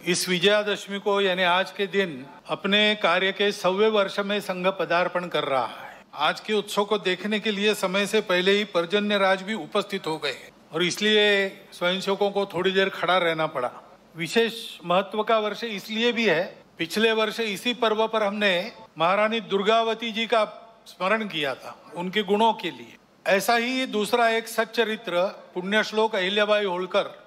इस विजयादशमी को, यानी आज के दिन, अपने कार्य के सौवे वर्ष में संघ पदार्पण कर रहा है। आज के उत्सव को देखने के लिए समय से पहले ही पर्जन्य राज भी उपस्थित हो गए और इसलिए स्वयंसेवकों को थोड़ी देर खड़ा रहना पड़ा। विशेष महत्व का वर्ष इसलिए भी है, पिछले वर्ष इसी पर्व पर हमने महारानी दुर्गावती जी का स्मरण किया था, उनके गुणों के लिए। ऐसा ही दूसरा एक सच्चरित्र पुण्य श्लोक अहिल्याबाई होलकर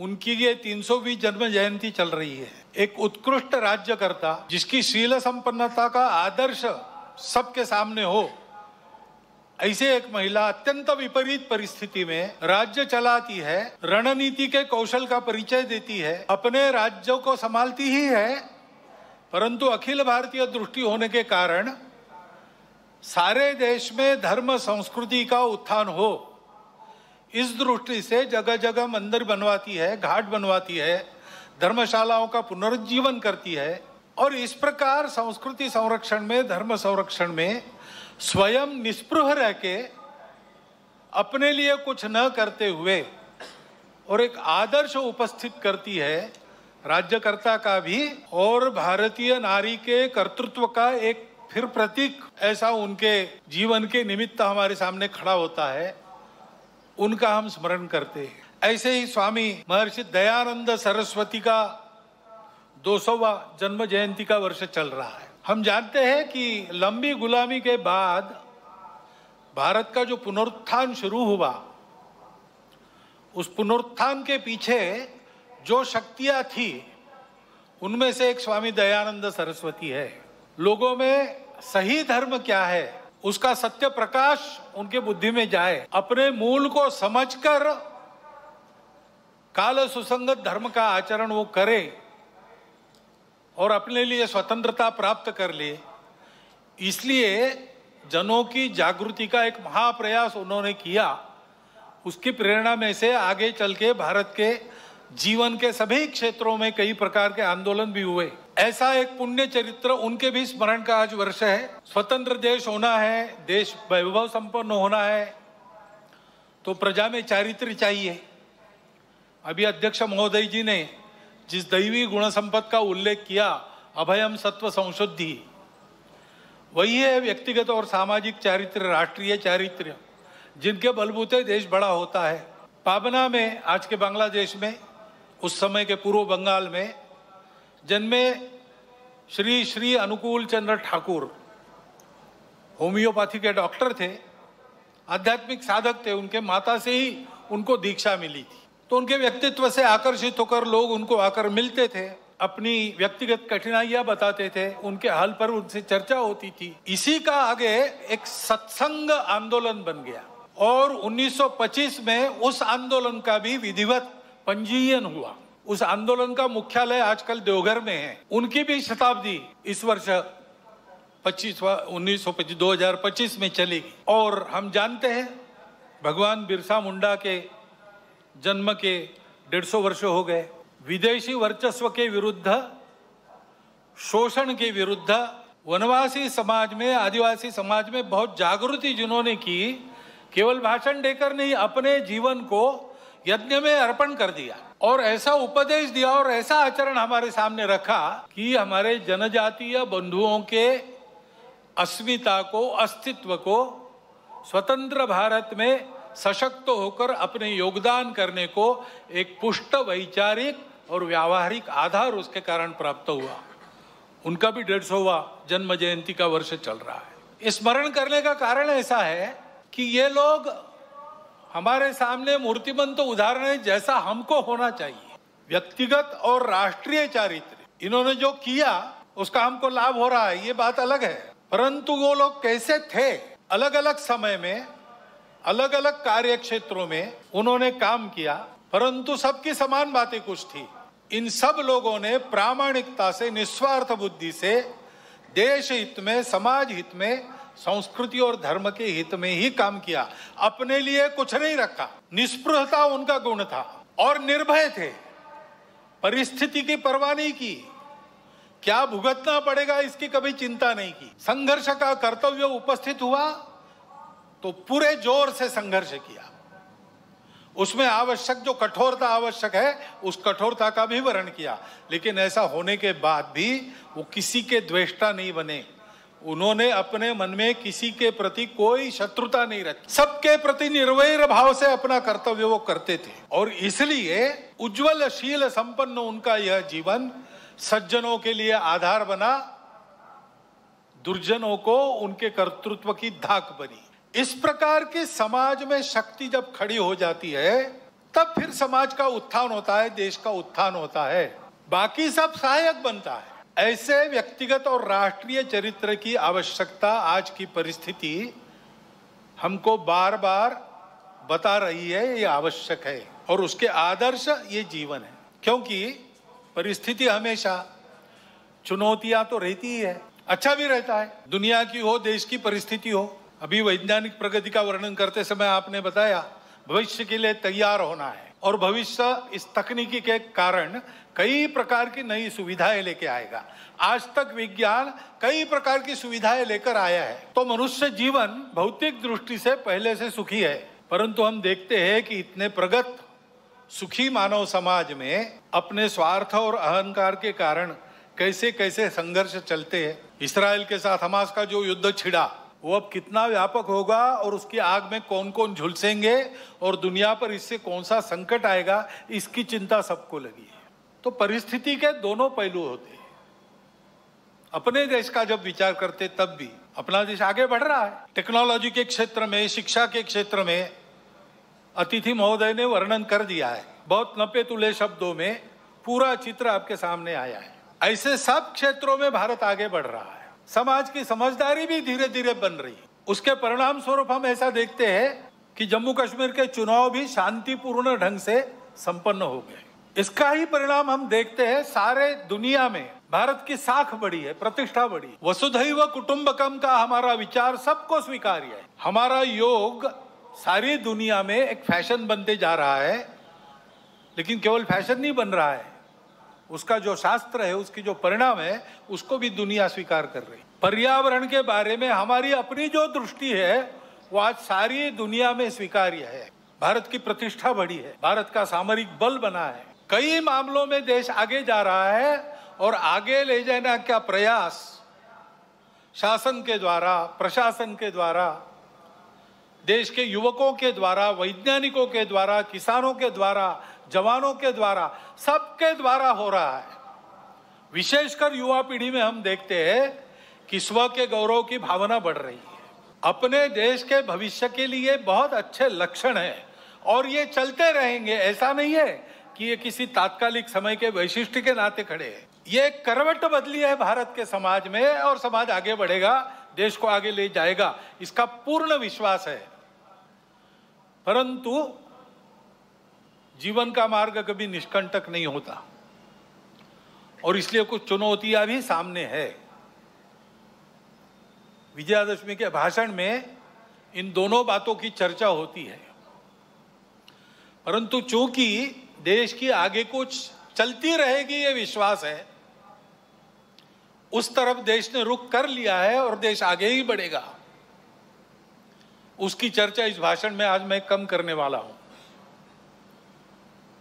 उनकी ये 320 जन्म जयंती चल रही है। एक उत्कृष्ट राज्यकर्ता जिसकी शील संपन्नता का आदर्श सबके सामने हो, ऐसे एक महिला अत्यंत विपरीत परिस्थिति में राज्य चलाती है, रणनीति के कौशल का परिचय देती है, अपने राज्यों को संभालती ही है, परंतु अखिल भारतीय दृष्टि होने के कारण सारे देश में धर्म संस्कृति का उत्थान हो। इस दृष्टि से जगह जगह मंदिर बनवाती है, घाट बनवाती है, धर्मशालाओं का पुनरुज्जीवन करती है और इस प्रकार संस्कृति संरक्षण में, धर्म संरक्षण में स्वयं निष्पृह रह के अपने लिए कुछ न करते हुए और एक आदर्श उपस्थित करती है, राज्यकर्ता का भी और भारतीय नारी के कर्तृत्व का एक फिर प्रतीक, ऐसा उनके जीवन के निमित्त हमारे सामने खड़ा होता है। उनका हम स्मरण करते हैं। ऐसे ही स्वामी महर्षि दयानंद सरस्वती का दो सौवा जन्म जयंती का वर्ष चल रहा है। हम जानते हैं कि लंबी गुलामी के बाद भारत का जो पुनरुत्थान शुरू हुआ, उस पुनरुत्थान के पीछे जो शक्तियाँ थी, उनमें से एक स्वामी दयानंद सरस्वती है। लोगों में सही धर्म क्या है? उसका सत्य प्रकाश उनके बुद्धि में जाए। अपने मूल को समझकर काल सुसंगत धर्म का आचरण वो करे और अपने लिए स्वतंत्रता प्राप्त कर ले। इसलिए जनों की जागृति का एक महाप्रयास उन्होंने किया। उसकी प्रेरणा में से आगे चल के भारत के जीवन के सभी क्षेत्रों में कई प्रकार के आंदोलन भी हुए। ऐसा एक पुण्य चरित्र उनके भी स्मरण का आज वर्ष है। स्वतंत्र देश होना है, देश वैभव संपन्न होना है तो प्रजा में चारित्र चाहिए। अभी अध्यक्ष महोदय जी ने जिस दैवी गुण संपद का उल्लेख किया, अभयम सत्व संशुद्धि, वही है व्यक्तिगत और सामाजिक चारित्र राष्ट्रीय चारित्र जिनके बलबूते देश बड़ा होता है। पाबना में, आज के बांग्लादेश में उस समय के पूर्व बंगाल में, जन्मे श्री श्री अनुकूल चंद्र ठाकुर, होम्योपैथी के डॉक्टर थे, आध्यात्मिक साधक थे उनके, माता से ही उनको दीक्षा मिली थी। तो उनके व्यक्तित्व से आकर्षित होकर लोग उनको आकर मिलते थे, अपनी व्यक्तिगत कठिनाइयाँ बताते थे, उनके हल पर उनसे चर्चा होती थी। इसी का आगे एक सत्संग आंदोलन बन गया और 1925 में उस आंदोलन का भी विधिवत पंजीयन हुआ। उस आंदोलन का मुख्यालय आजकल देवघर में है। उनकी भी शताब्दी इस वर्ष पच्चीस उन्नीस सौ दो हज़ार पच्चीस में चलेगी। और हम जानते हैं, भगवान बिरसा मुंडा के जन्म के डेढ़ सौ वर्ष हो गए। विदेशी वर्चस्व के विरुद्ध, शोषण के विरुद्ध, वनवासी समाज में, आदिवासी समाज में बहुत जागृति जिन्होंने की, केवल भाषण देकर नहीं, अपने जीवन को यज्ञ में अर्पण कर दिया। और ऐसा उपदेश दिया और ऐसा आचरण हमारे सामने रखा कि हमारे जनजातीय बंधुओं के अस्मिता को, अस्तित्व को, स्वतंत्र भारत में सशक्त होकर अपने योगदान करने को एक पुष्ट वैचारिक और व्यावहारिक आधार उसके कारण प्राप्त हुआ। उनका भी डेढ़ सौवा जन्म जयंती का वर्ष चल रहा है। स्मरण करने का कारण ऐसा है कि ये लोग हमारे सामने मूर्तिमंत तो उदाहरण है जैसा हमको होना चाहिए। व्यक्तिगत और राष्ट्रीय चारित्र। इन्होंने जो किया, उसका हमको लाभ हो रहा है, ये बात अलग है। परंतु वो लोग कैसे थे? अलग अलग समय में अलग अलग कार्य क्षेत्रों में उन्होंने काम किया, परंतु सबकी समान बातें कुछ थी। इन सब लोगों ने प्रामाणिकता से, निस्वार्थ बुद्धि से देश हित में समाज हित में संस्कृति और धर्म के हित में ही काम किया। अपने लिए कुछ नहीं रखा। निष्पृहता उनका गुण था और निर्भय थे। परिस्थिति की परवाह नहीं की। क्या भुगतना पड़ेगा इसकी कभी चिंता नहीं की। संघर्ष का कर्तव्य उपस्थित हुआ तो पूरे ज़ोर से संघर्ष किया। उसमें आवश्यक जो कठोरता आवश्यक है, उस कठोरता का भी वर्ण किया। लेकिन ऐसा होने के बाद भी वो किसी के द्वेष्टा नहीं बने। उन्होंने अपने मन में किसी के प्रति कोई शत्रुता नहीं रखी। सबके प्रति निर्वैर भाव से अपना कर्तव्य वो करते थे। और इसलिए उज्जवल, शील संपन्न उनका यह जीवन सज्जनों के लिए आधार बना, दुर्जनों को उनके कर्तृत्व की धाक बनी। इस प्रकार के समाज में शक्ति जब खड़ी हो जाती है, तब फिर समाज का उत्थान होता है, देश का उत्थान होता है। बाकी सब सहायक बनता है। ऐसे व्यक्तिगत और राष्ट्रीय चरित्र की आवश्यकता आज की परिस्थिति हमको बार बार बता रही है, ये आवश्यक है। और उसके आदर्श ये जीवन है। क्योंकि परिस्थिति हमेशा चुनौतियाँ तो रहती ही है। अच्छा भी रहता है। दुनिया की हो, देश की परिस्थिति हो, अभी वैज्ञानिक प्रगति का वर्णन करते समय आपने बताया, भविष्य के लिए तैयार होना है। और भविष्य इस तकनीकी के कारण कई प्रकार की नई सुविधाएँ लेके आएगा। आज तक विज्ञान कई प्रकार की सुविधाएँ लेकर आया है। तो मनुष्य जीवन भौतिक दृष्टि से पहले से सुखी है। परंतु हम देखते हैं कि इतने प्रगत, सुखी मानव समाज में अपने स्वार्थ और अहंकार के कारण कैसे कैसे संघर्ष चलते हैं। इसराइल के साथ हमास का जो युद्ध छिड़ा वो अब कितना व्यापक होगा और उसकी आग में कौन कौन झुलसेंगे और दुनिया पर इससे कौन सा संकट आएगा, इसकी चिंता सबको लगी है। तो परिस्थिति के दोनों पहलू होते हैं। अपने देश का जब विचार करते तब भी अपना देश आगे बढ़ रहा है। टेक्नोलॉजी के क्षेत्र में, शिक्षा के क्षेत्र में अतिथि महोदय ने वर्णन कर दिया है। बहुत नपे तुले शब्दों में पूरा चित्र आपके सामने आया है। ऐसे सब क्षेत्रों में भारत आगे बढ़ रहा है। समाज की समझदारी भी धीरे धीरे बन रही है। उसके परिणाम स्वरूप हम ऐसा देखते हैं कि जम्मू कश्मीर के चुनाव भी शांतिपूर्ण ढंग से संपन्न हो गए। इसका ही परिणाम हम देखते हैं सारे दुनिया में। भारत की साख बढ़ी है, प्रतिष्ठा बढ़ी वसुधैव कुटुंबकम का हमारा विचार सबको स्वीकार्य है। हमारा योग सारी दुनिया में एक फ़ैशन बनते जा रहा है, लेकिन केवल फ़ैशन नहीं बन रहा है। उसका जो शास्त्र है, उसकी जो परिणाम है, उसको भी दुनिया स्वीकार कर रही। पर्यावरण के बारे में हमारी अपनी जो दृष्टि है, वो आज सारी दुनिया में स्वीकार्य है। भारत की प्रतिष्ठा बढ़ी है। भारत का सामरिक बल बना है। कई मामलों में देश आगे जा रहा है और आगे ले जाने का प्रयास शासन के द्वारा, प्रशासन के द्वारा, देश के युवकों के द्वारा, वैज्ञानिकों के द्वारा, किसानों के द्वारा जवानों के द्वारा, सबके द्वारा हो रहा है। विशेषकर युवा पीढ़ी में हम देखते हैं कि स्व के गौरव की भावना बढ़ रही है। अपने देश के भविष्य के लिए बहुत अच्छे लक्षण है और ये चलते रहेंगे। ऐसा नहीं है कि ये किसी तात्कालिक समय के वैशिष्ट के नाते खड़े हैं। ये करवट बदली है भारत के समाज में और समाज आगे बढ़ेगा, देश को आगे ले जाएगा, इसका पूर्ण विश्वास है। परंतु जीवन का मार्ग कभी निष्कंटक नहीं होता। और इसलिए कुछ चुनौतियाँ भी सामने है। विजयादशमी के भाषण में इन दोनों बातों की चर्चा होती है। परंतु चूँकि देश की आगे कुछ चलती रहेगी, ये विश्वास है, उस तरफ़ देश ने रुख कर लिया है और देश आगे ही बढ़ेगा। उसकी चर्चा इस भाषण में आज मैं कम करने वाला हूँ।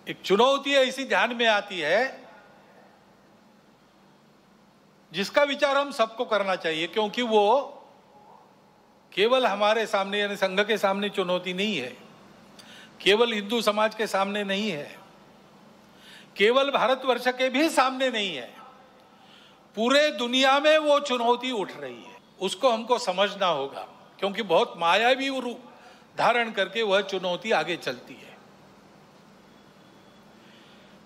एक चुनौती ऐसी ध्यान में आती है। जिसका विचार हम सबको करना चाहिए, क्योंकि वो केवल हमारे सामने यानी संघ के सामने चुनौती नहीं है। केवल हिंदू समाज के सामने नहीं है। केवल भारतवर्ष के भी सामने नहीं है। पूरे दुनिया में वो चुनौती उठ रही है। उसको हमको समझना होगा, क्योंकि बहुत मायावी रूप धारण करके वह चुनौती आगे चलती है।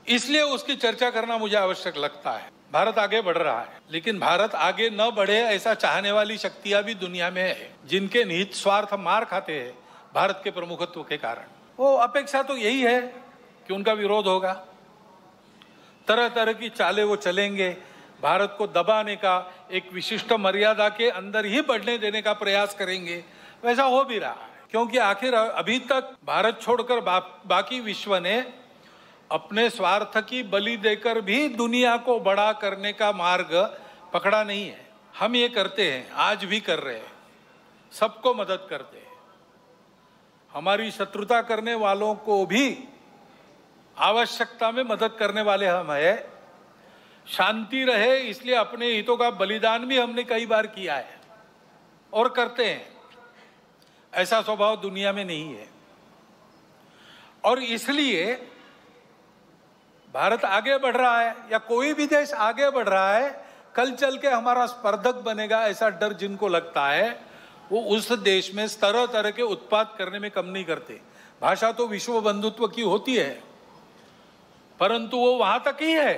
इसलिए उसकी चर्चा करना मुझे आवश्यक लगता है। भारत आगे बढ़ रहा है लेकिन भारत आगे न बढ़े ऐसा चाहने वाली शक्तियाँ भी दुनिया में है जिनके निहित स्वार्थ मार खाते हैं भारत के प्रमुखत्व के कारण। वो अपेक्षा तो यही है कि उनका विरोध होगा। तरह तरह की चाले वो चलेंगे। भारत को दबाने का एक विशिष्ट मर्यादा के अंदर ही बढ़ने देने का प्रयास करेंगे। वैसा हो भी रहा है क्योंकि आखिर अभी तक भारत छोड़कर बा, बाकी विश्व ने अपने स्वार्थ की बलि देकर भी दुनिया को बड़ा करने का मार्ग पकड़ा नहीं है। हम ये करते हैं, आज भी कर रहे हैं। सबको मदद करते हैं। हमारी शत्रुता करने वालों को भी आवश्यकता में मदद करने वाले हम है। शांति रहे, इसलिए अपने हितों का बलिदान भी हमने कई बार किया है और करते हैं। ऐसा स्वभाव दुनिया में नहीं है। और इसलिए भारत आगे बढ़ रहा है या कोई भी देश आगे बढ़ रहा है, कल चल के हमारा स्पर्धक बनेगा ऐसा डर जिनको लगता है, वो उस देश में तरह तरह के उत्पाद करने में कम नहीं करते। भाषा तो विश्व बंधुत्व की होती है, परंतु वो वहाँ तक ही है।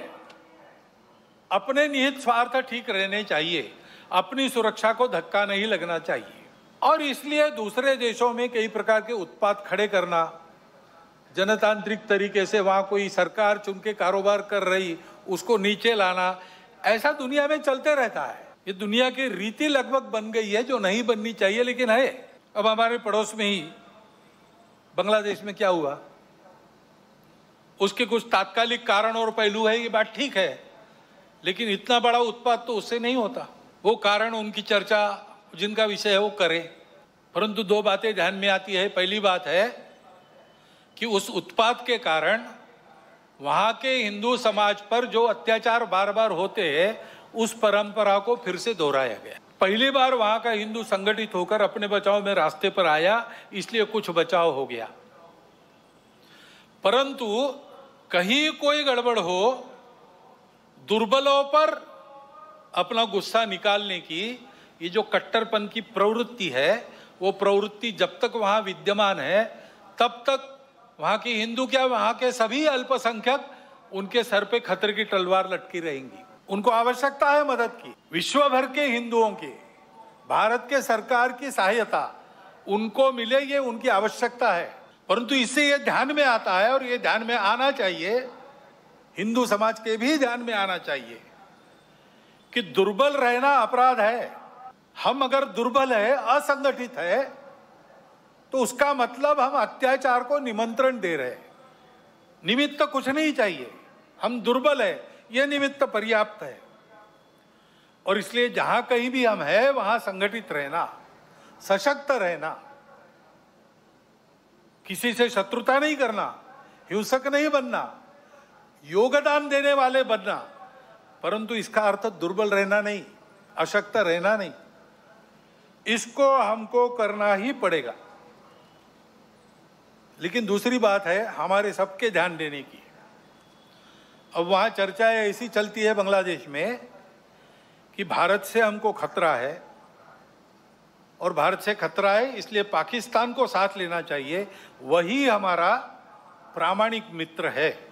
अपने निहित स्वार्थ ठीक रहने चाहिए, अपनी सुरक्षा को धक्का नहीं लगना चाहिए। और इसलिए दूसरे देशों में कई प्रकार के उत्पाद खड़े करना जनतांत्रिक तरीके से वहाँ कोई सरकार चुन के कारोबार कर रही, उसको नीचे लाना, ऐसा दुनिया में चलते रहता है। ये दुनिया की रीति लगभग बन गई है जो नहीं बननी चाहिए, लेकिन है। अब हमारे पड़ोस में ही बांग्लादेश में क्या हुआ? उसके कुछ तात्कालिक कारण और पहलू है, ये बात ठीक है। लेकिन इतना बड़ा उत्पाद तो उससे नहीं होता। वो कारण, उनकी चर्चा, जिनका विषय है, वो करें। परंतु दो बातें ध्यान में आती है। पहली बात है कि उस उत्पाद के कारण वहाँ के हिंदू समाज पर जो अत्याचार बार बार होते हैं, उस परंपरा को फिर से दोहराया गया। पहली बार वहाँ का हिंदू संगठित होकर अपने बचाव में रास्ते पर आया, इसलिए कुछ बचाव हो गया। परंतु कहीं कोई गड़बड़ हो, दुर्बलों पर अपना गुस्सा निकालने की, ये जो कट्टरपन की प्रवृत्ति है, वो प्रवृत्ति जब तक वहाँ विद्यमान है, तब तक वहाँ की हिंदू क्या, वहाँ के सभी अल्पसंख्यक उनके सर पे खतरे की तलवार लटकी रहेंगी। उनको आवश्यकता है मदद की। विश्व भर के हिंदुओं की, भारत के सरकार की सहायता उनको मिले, ये उनकी आवश्यकता है। परंतु इससे ये ध्यान में आता है और ये ध्यान में आना चाहिए, हिंदू समाज के भी ध्यान में आना चाहिए, कि दुर्बल रहना अपराध है। हम अगर दुर्बल है, असंगठित है तो उसका मतलब हम अत्याचार को निमंत्रण दे रहे हैं। निमित्त कुछ नहीं चाहिए। हम दुर्बल है यह निमित्त पर्याप्त है। और इसलिए जहाँ कहीं भी हम है, वहाँ संगठित रहना, सशक्त रहना, किसी से शत्रुता नहीं करना, हिंसक नहीं बनना, योगदान देने वाले बनना, परंतु इसका अर्थ दुर्बल रहना नहीं, अशक्त रहना नहीं। इसको हमको करना ही पड़ेगा। लेकिन दूसरी बात है, हमारे सबके ध्यान देने की। अब वहाँ चर्चाएँ ऐसी चलती है बांग्लादेश में कि भारत से हमको खतरा है और भारत से खतरा है, इसलिए पाकिस्तान को साथ लेना चाहिए। वही हमारा प्रामाणिक मित्र है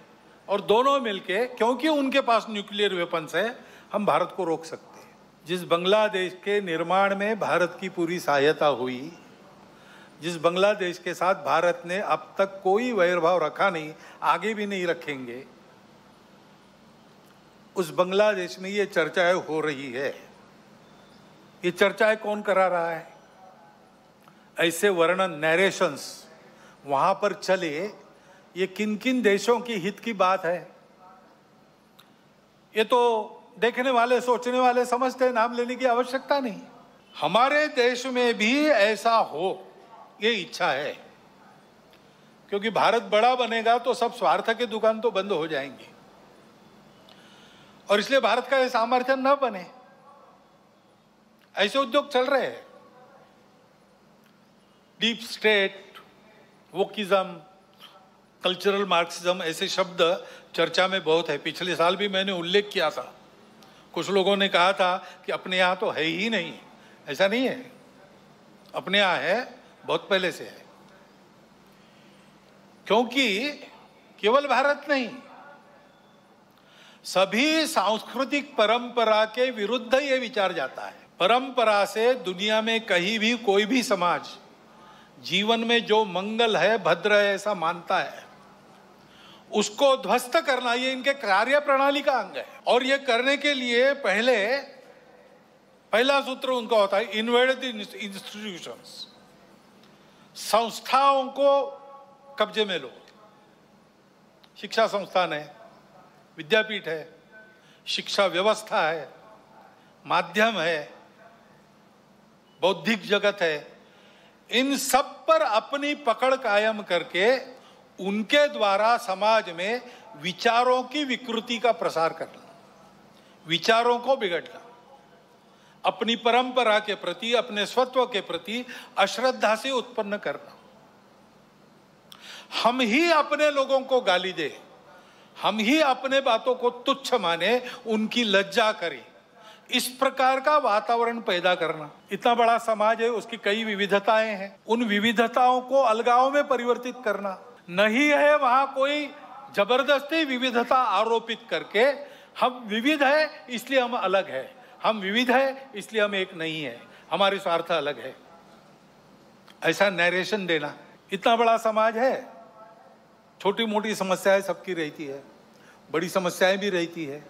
और दोनों मिलके, क्योंकि उनके पास न्यूक्लियर वेपन्स है, हम भारत को रोक सकते हैं। जिस बांग्लादेश के निर्माण में भारत की पूरी सहायता हुई जिस बांग्लादेश के साथ भारत ने अब तक कोई वैरभाव रखा नहीं, आगे भी नहीं रखेंगे। उस बांग्लादेश में ये चर्चाएँ हो रही है। ये चर्चाएँ कौन करा रहा है? ऐसे वर्णन नरेशंस वहाँ पर चले, ये किन किन देशों की हित की बात है? ये तो देखने वाले, सोचने वाले समझते नाम लेने की आवश्यकता नहीं। हमारे देश में भी ऐसा हो। ये इच्छा है। क्योंकि भारत बड़ा बनेगा तो सब स्वार्थ के दुकान तो बंद हो जाएँगे। और इसलिए भारत का सामर्थ्य न बने। ऐसे उद्योग चल रहे हैं। Deep state wokism cultural Marxism ऐसे शब्द चर्चा में बहुत है। पिछले साल भी मैंने उल्लेख किया था। कुछ लोगों ने कहा था कि अपने यहाँ तो है ही नहीं। ऐसा नहीं है। अपने यहाँ है बहुत पहले से है। क्योंकि केवल भारत नहीं, सभी सांस्कृतिक परंपरा के विरुद्ध ये विचार जाता है। परंपरा से दुनिया में कहीं भी कोई भी समाज जीवन में जो मंगल है, भद्र है, ऐसा मानता है, उसको ध्वस्त करना ये इनके कार्य प्रणाली का अंग है। और ये करने के लिए पहले, पहला सूत्र उनका होता है इन्वेड इंस्टीट्यूशंस संस्थाओं को कब्जे में लो। शिक्षा संस्थान है, विद्यापीठ है, शिक्षा व्यवस्था है, माध्यम है, बौद्धिक जगत है, इन सब पर अपनी पकड़ कायम करके उनके द्वारा समाज में विचारों की विकृति का प्रसार करना, विचारों को बिगड़ना। अपनी परंपरा के प्रति, अपने स्वत्व के प्रति अश्रद्धा से उत्पन्न करना। हम ही अपने लोगों को गाली दे, हम ही अपने बातों को तुच्छ माने, उनकी लज्जा करें। इस प्रकार का वातावरण पैदा करना। इतना बड़ा समाज है, उसकी कई विविधताएँ हैं। उन विविधताओं को अलगाव में परिवर्तित करना। नहीं है वहाँ कोई ज़बरदस्ती विविधता आरोपित करके, हम विविध है, इसलिए हम अलग है। हम विविध है, इसलिए हम एक नहीं है। हमारे स्वार्थ अलग है। ऐसा नरेशन देना, इतना बड़ा समाज है छोटी मोटी समस्याएँ सबकी रहती है, बड़ी समस्याएँ भी रहती है।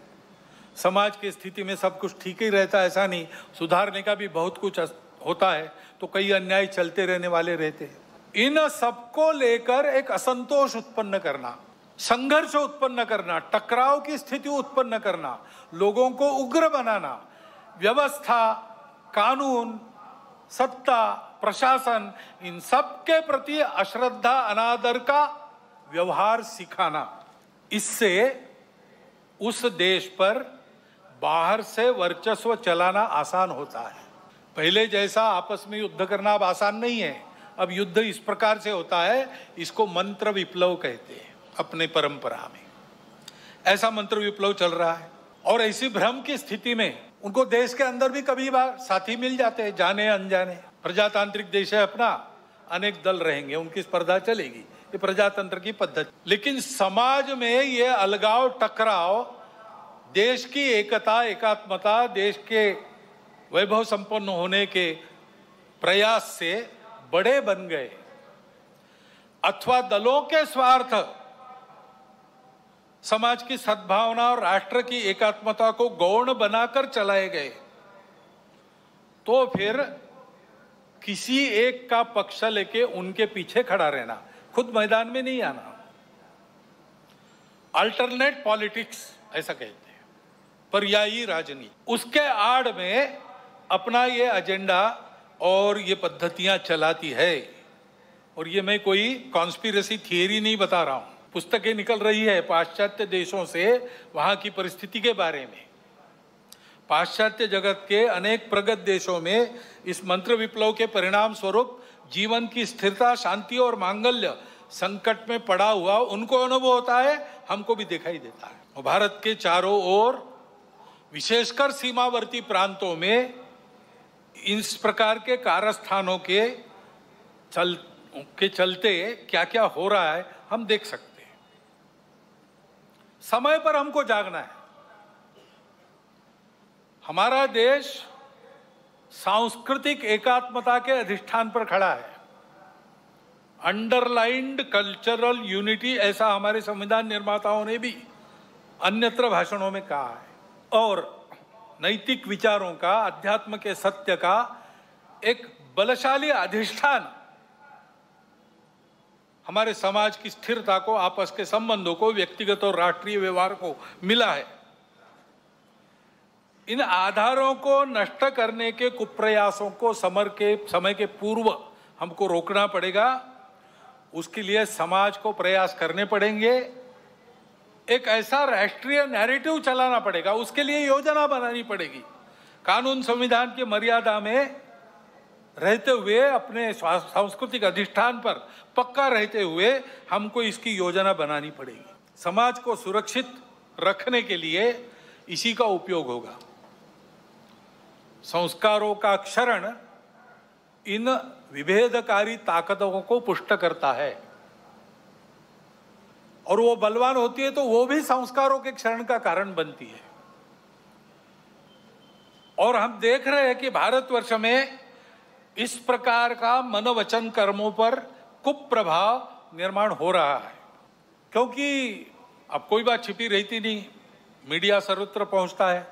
समाज की स्थिति में सब कुछ ठीक ही रहता है, ऐसा नहीं, सुधारने का भी बहुत कुछ होता है तो कई अन्याय चलते रहने वाले रहते हैं। इन सबको लेकर एक असंतोष उत्पन्न करना, संघर्ष उत्पन्न करना, टकराव की स्थिति उत्पन्न करना, लोगों को उग्र बनाना व्यवस्था, कानून, सत्ता, प्रशासन, इन सब के प्रति अश्रद्धा, अनादर का व्यवहार सिखाना। इससे उस देश पर बाहर से वर्चस्व चलाना आसान होता है। पहले जैसा आपस में युद्ध करना अब आसान नहीं है। अब युद्ध इस प्रकार से होता है, इसको मंत्र विप्लव कहते हैं, अपने परंपरा में। ऐसा मंत्र विप्लव चल रहा है। और ऐसी भ्रम की स्थिति में उनको देश के अंदर भी कभी बार साथी मिल जाते हैं, जाने अनजाने। प्रजातांत्रिक देश है अपना, अनेक दल रहेंगे, उनकी स्पर्धा चलेगी। ये प्रजातंत्र की पद्धति। लेकिन समाज में ये अलगाव, टकराव, देश की एकता, एकात्मता, देश के वैभव संपन्न होने के प्रयास से बड़े बन गए। अथवा दलों के स्वार्थ समाज की सद्भावना और राष्ट्र की एकात्मता को गौण बनाकर चलाए गए। तो फिर किसी एक का पक्ष लेके उनके पीछे खड़ा रहना, खुद मैदान में नहीं आना। अल्टरनेट पॉलिटिक्स, ऐसा कहते हैं, पर्यायी राजनीति। उसके आड़ में अपना ये एजेंडा और ये पद्धतियाँ चलाती है। और ये मैं कोई कॉन्स्पिरसी थियरी नहीं बता रहा हूँ। पुस्तकें निकल रही है पाश्चात्य देशों से वहाँ की परिस्थिति के बारे में। पाश्चात्य जगत के अनेक प्रगत देशों में इस मंत्र विप्लव के परिणाम स्वरूप जीवन की स्थिरता, शांति और मांगल्य संकट में पड़ा हुआ उनको अनुभव होता है, हमको भी दिखाई देता है। भारत के चारों ओर विशेषकर सीमावर्ती प्रांतों में इस प्रकार के कारस्थानों के चल, के चलते क्या क्या हो रहा है, हम देख सकते समय पर हमको जागना है। हमारा देश सांस्कृतिक एकात्मता के अधिष्ठान पर खड़ा है। अंडरलाइंड कल्चरल यूनिटी ऐसा हमारे संविधान निर्माताओं ने भी अन्यत्र भाषणों में कहा है। और नैतिक विचारों का, अध्यात्म के सत्य का एक बलशाली अधिष्ठान हमारे समाज की स्थिरता को, आपस के संबंधों को, व्यक्तिगत और राष्ट्रीय व्यवहार को मिला है। इन आधारों को नष्ट करने के कुप्रयासों को समर के, समय के पूर्व हमको रोकना पड़ेगा। उसके लिए समाज को प्रयास करने पड़ेंगे। एक ऐसा राष्ट्रीय नैरेटिव चलाना पड़ेगा। उसके लिए योजना बनानी पड़ेगी। कानून संविधान की मर्यादा में रहते हुए, अपने सांस्कृतिक अधिष्ठान पर पक्का रहते हुए हमको इसकी योजना बनानी पड़ेगी। समाज को सुरक्षित रखने के लिए इसी का उपयोग होगा। संस्कारों का क्षरण इन विभेदकारी ताकतों को पुष्ट करता है। और वो बलवान होती है तो वो भी संस्कारों के क्षरण का कारण बनती है। और हम देख रहे हैं कि भारतवर्ष में इस प्रकार का मनोवचन कर्मों पर कुप्रभाव निर्माण हो रहा है। क्योंकि अब कोई बात छिपी रहती नहीं, मीडिया सर्वत्र पहुँचता है।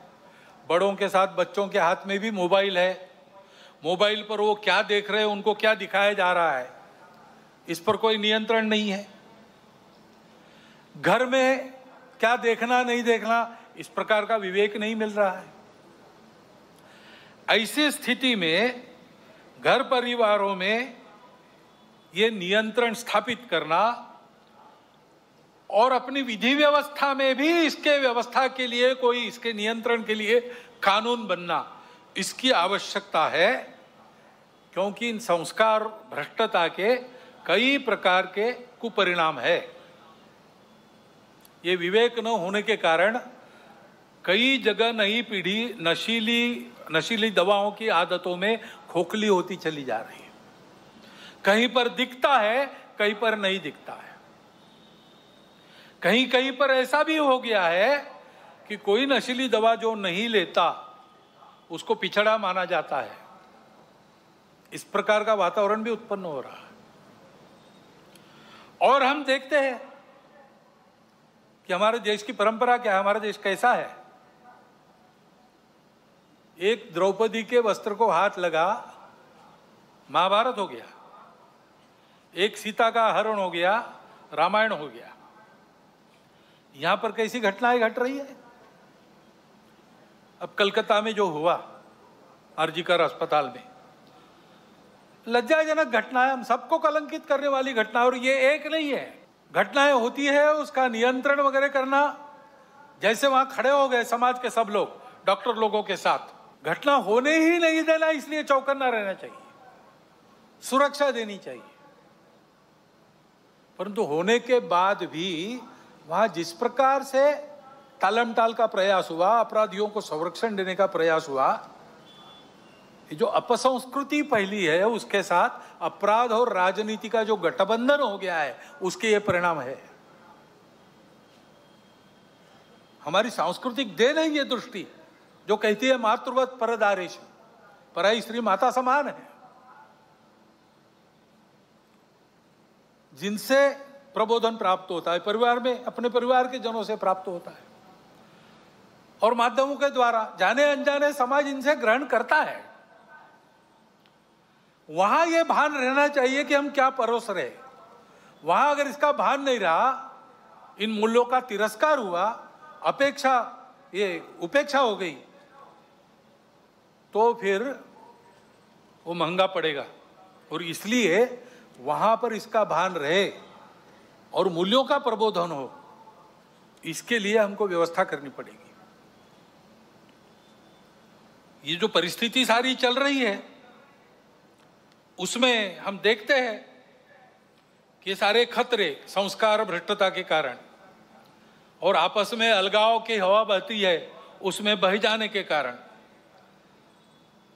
बड़ों के साथ बच्चों के हाथ में भी मोबाइल है। मोबाइल पर वो क्या देख रहे हैं, उनको क्या दिखाया जा रहा है, इस पर कोई नियंत्रण नहीं है। घर में क्या देखना, नहीं देखना, इस प्रकार का विवेक नहीं मिल रहा है। ऐसी स्थिति में घर परिवारों में ये नियंत्रण स्थापित करना और अपनी विधि व्यवस्था में भी इसके व्यवस्था के लिए कोई इसके नियंत्रण के लिए कानून बनना इसकी आवश्यकता है, क्योंकि इन संस्कार भ्रष्टता के कई प्रकार के कुपरिणाम है। ये विवेक न होने के कारण कई जगह नई पीढ़ी नशीली नशीली दवाओं की आदतों में खोखली होती चली जा रही है। कहीं पर दिखता है, कहीं पर नहीं दिखता है। कहीं कहीं पर ऐसा भी हो गया है कि कोई नशीली दवा जो नहीं लेता, उसको पिछड़ा माना जाता है। इस प्रकार का वातावरण भी उत्पन्न हो रहा है। और हम देखते हैं कि हमारे देश की परंपरा क्या है, हमारा देश कैसा है। एक द्रौपदी के वस्त्र को हाथ लगा, महाभारत हो गया। एक सीता का हरण हो गया, रामायण हो गया। यहाँ पर कैसी घटनाएँ घट रही है? अब कलकत्ता में जो हुआ अर्जीकर अस्पताल में, लज्जाजनक घटनाएँ, हम सबको कलंकित करने वाली घटना, और ये एक नहीं है। घटनाएँ होती है, उसका नियंत्रण वगैरह करना, जैसे वहाँ खड़े हो गए समाज के सब लोग, डॉक्टर लोगों के साथ। घटना होने ही नहीं देना, इसलिए चौकन्ना रहना चाहिए। सुरक्षा देनी चाहिए। परंतु होने के बाद भी वहाँ जिस प्रकार से टालम टाल का प्रयास हुआ, अपराधियों को संरक्षण देने का प्रयास हुआ, ये जो अपसंस्कृति पहली है, उसके साथ अपराध और राजनीति का जो गठबंधन हो गया है, उसके ये परिणाम है। हमारी सांस्कृतिक देन है ये दृष्टि। जो कहती है मातृवत परदारेश। पराई स्त्री माता समान है। जिनसे प्रबोधन प्राप्त होता है, परिवार में, अपने परिवार के जनों से प्राप्त होता है। और माध्यमों के द्वारा जाने अनजाने समाज इनसे ग्रहण करता है। वहाँ यह भान रहना चाहिए कि हम क्या परोस रहे। वहाँ अगर इसका भान नहीं रहा, इन मूल्यों का तिरस्कार हुआ, अपेक्षा, ये उपेक्षा हो गई। तो फिर वो महँगा पड़ेगा। और इसलिए वहाँ पर इसका भान रहे और मूल्यों का प्रबोधन हो, इसके लिए हमको व्यवस्था करनी पड़ेगी। ये जो परिस्थिति सारी चल रही है, उसमें हम देखते हैं कि सारे खतरे, संस्कार, भ्रष्टता के कारण और आपस में अलगाव की हवा बहती है, उसमें बह जाने के कारण।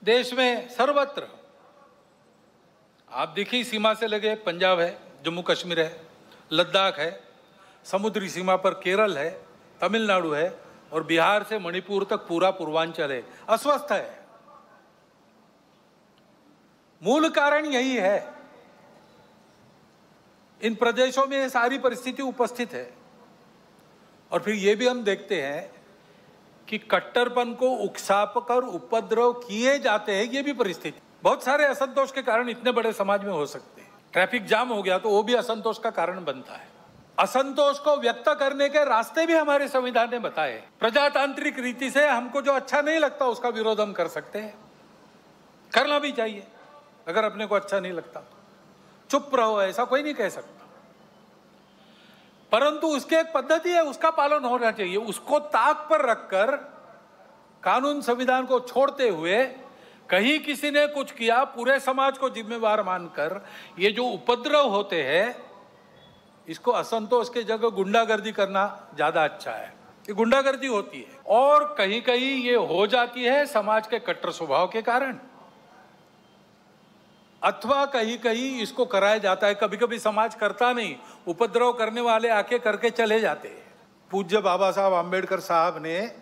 देश में सर्वत्र। आप देखिए सीमा से लगे पंजाब है, जम्मू कश्मीर है, लद्दाख है, समुद्री सीमा पर केरल है, तमिलनाडु है, और बिहार से मणिपुर तक पूरा पूर्वांचल है। अस्वस्थ है। मूल कारण यही है। इन प्रदेशों में सारी परिस्थिति उपस्थित है। और फिर यह भी हम देखते हैं कि कट्टरपन को उकसाप कर उपद्रव किए जाते हैं, ये भी परिस्थिति। बहुत सारे असंतोष के कारण इतने बड़े समाज में हो सकते हैं। ट्रैफ़िक जाम हो गया तो वो भी असंतोष का कारण बनता है। असंतोष को व्यक्त करने के रास्ते भी हमारे संविधान ने बताए प्रजातांत्रिक रीति से हमको जो अच्छा नहीं लगता, उसका विरोध हम कर सकते हैं। करना भी चाहिए, अगर अपने को अच्छा नहीं लगता तो। चुप रहो, ऐसा कोई नहीं कह सकता। परंतु उसके एक पद्धति है, उसका पालन होना चाहिए। उसको ताक पर रखकर कानून संविधान को छोड़ते हुए कहीं किसी ने कुछ किया, पूरे समाज को जिम्मेवार मानकर ये जो उपद्रव होते हैं, इसको असंतोष के जगह गुंडागर्दी करना ज़्यादा अच्छा है। ये गुंडागर्दी होती है। और कहीं कहीं ये हो जाती है समाज के कट्टर स्वभाव के कारण। अथवा कहीं कहीं इसको कराया जाता है। कभी कभी समाज करता नहीं। उपद्रव करने वाले आके करके चले जाते हैं। पूज्य बाबा साहब आम्बेडकर साहब ने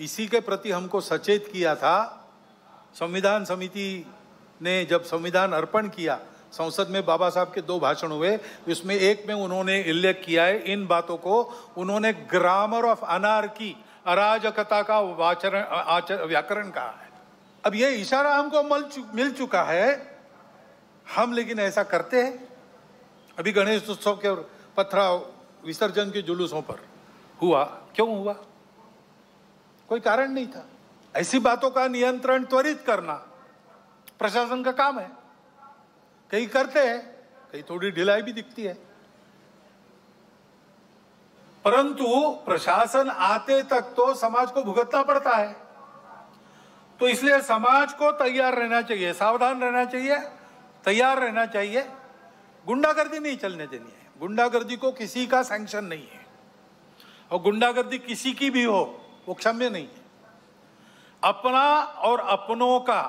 इसी के प्रति हमको सचेत किया था। संविधान समिति ने जब संविधान अर्पण किया, संसद में बाबा साहब के दो भाषण हुए उसमें एक में उन्होंने उल्लेख किया है, इन बातों को उन्होंने ग्रामर ऑफ़ अनार की अराजकता का वाचरण व्याकरण कहा है। अब ये इशारा हमको मिल चुका है हम लेकिन ऐसा करते हैं। अभी गणेश उत्सव के और पथराव विसर्जन के जुलूसों पर। हुआ? क्यों हुआ? कोई कारण नहीं था। ऐसी बातों का नियंत्रण त्वरित करना प्रशासन का काम है। कई करते हैं कहीं थोड़ी ढिलाई भी दिखती है। परंतु प्रशासन आते तक तो समाज को भुगतना पड़ता है। तो इसलिए समाज को तैयार रहना चाहिए, सावधान रहना चाहिए। तैयार रहना चाहिए। गुंडागर्दी नहीं चलने देनी है। गुंडागर्दी को किसी का सैंक्शन नहीं है। और गुंडागर्दी किसी की भी हो, वो क्षम्य नहीं है। अपना और अपनों का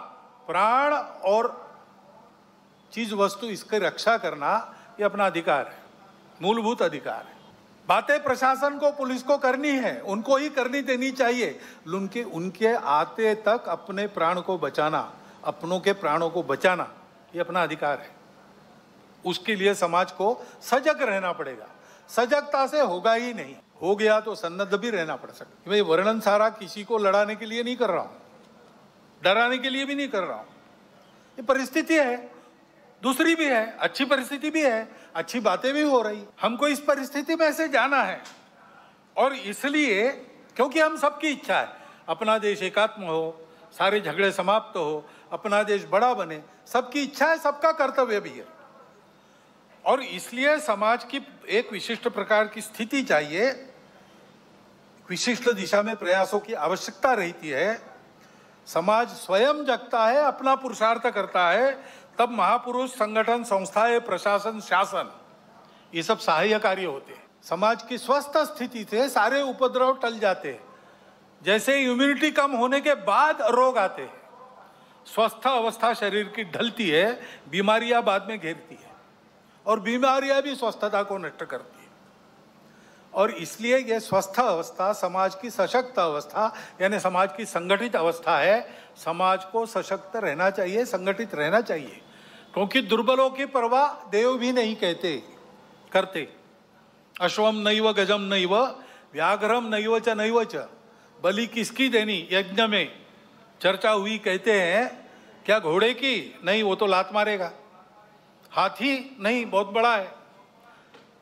प्राण और चीज़ वस्तु इसकी रक्षा करना, ये अपना अधिकार है। मूलभूत अधिकार है। बातें प्रशासन को, पुलिस को करनी है, उनको ही करनी देनी चाहिए। उनके उनके आते तक अपने प्राण को बचाना, अपनों के प्राणों को बचाना। ये अपना अधिकार है। उसके लिए समाज को सजग रहना पड़ेगा। सजगता से होगा ही नहीं। हो गया तो सन्नद्ध भी रहना पड़ सकता मैं वर्णन सारा किसी को लड़ाने के लिए नहीं कर रहा हूँ। डराने के लिए भी नहीं कर रहा हूँ। ये परिस्थिति है। दूसरी भी है। अच्छी परिस्थिति भी है। अच्छी बातें भी हो रही। हमको इस परिस्थिति में से जाना है। और इसलिए, क्योंकि हम सबकी इच्छा है, अपना देश एकात्म हो सारे झगड़े समाप्त हो, अपना देश बड़ा बने, सबकी इच्छा है, सबका कर्तव्य भी है। और इसलिए समाज की एक विशिष्ट प्रकार की स्थिति चाहिए, विशिष्ट दिशा में प्रयासों की आवश्यकता रहती है। समाज स्वयं जगता है, अपना पुरुषार्थ करता है, तब महापुरुष, संगठन, संस्थाएँ, प्रशासन, शासन, ये सब सहाय्य कार्य होते हैं। समाज की स्वस्थ स्थिति से सारे उपद्रव टल जाते हैं। जैसे इम्यूनिटी कम होने के बाद रोग आते हैं। स्वस्थ अवस्था शरीर की ढलती है, बीमारियाँ बाद में घेरती है। और बीमारियाँ भी स्वस्थता को नष्ट करती है। और इसलिए यह स्वस्थ अवस्था समाज की सशक्त अवस्था, यानी समाज की संगठित अवस्था है। समाज को सशक्त रहना चाहिए, संगठित रहना चाहिए। क्योंकि दुर्बलों की परवाह देव भी नहीं कहते, करते। अश्वम नैव, गजम नैव, व्याघ्रम नैव च नैव च। बलि किसकी देनी? यज्ञ में। चर्चा हुई, कहते हैं, क्या घोड़े की? नहीं, वो तो लात मारेगा। हाथी? नहीं, बहुत बड़ा है।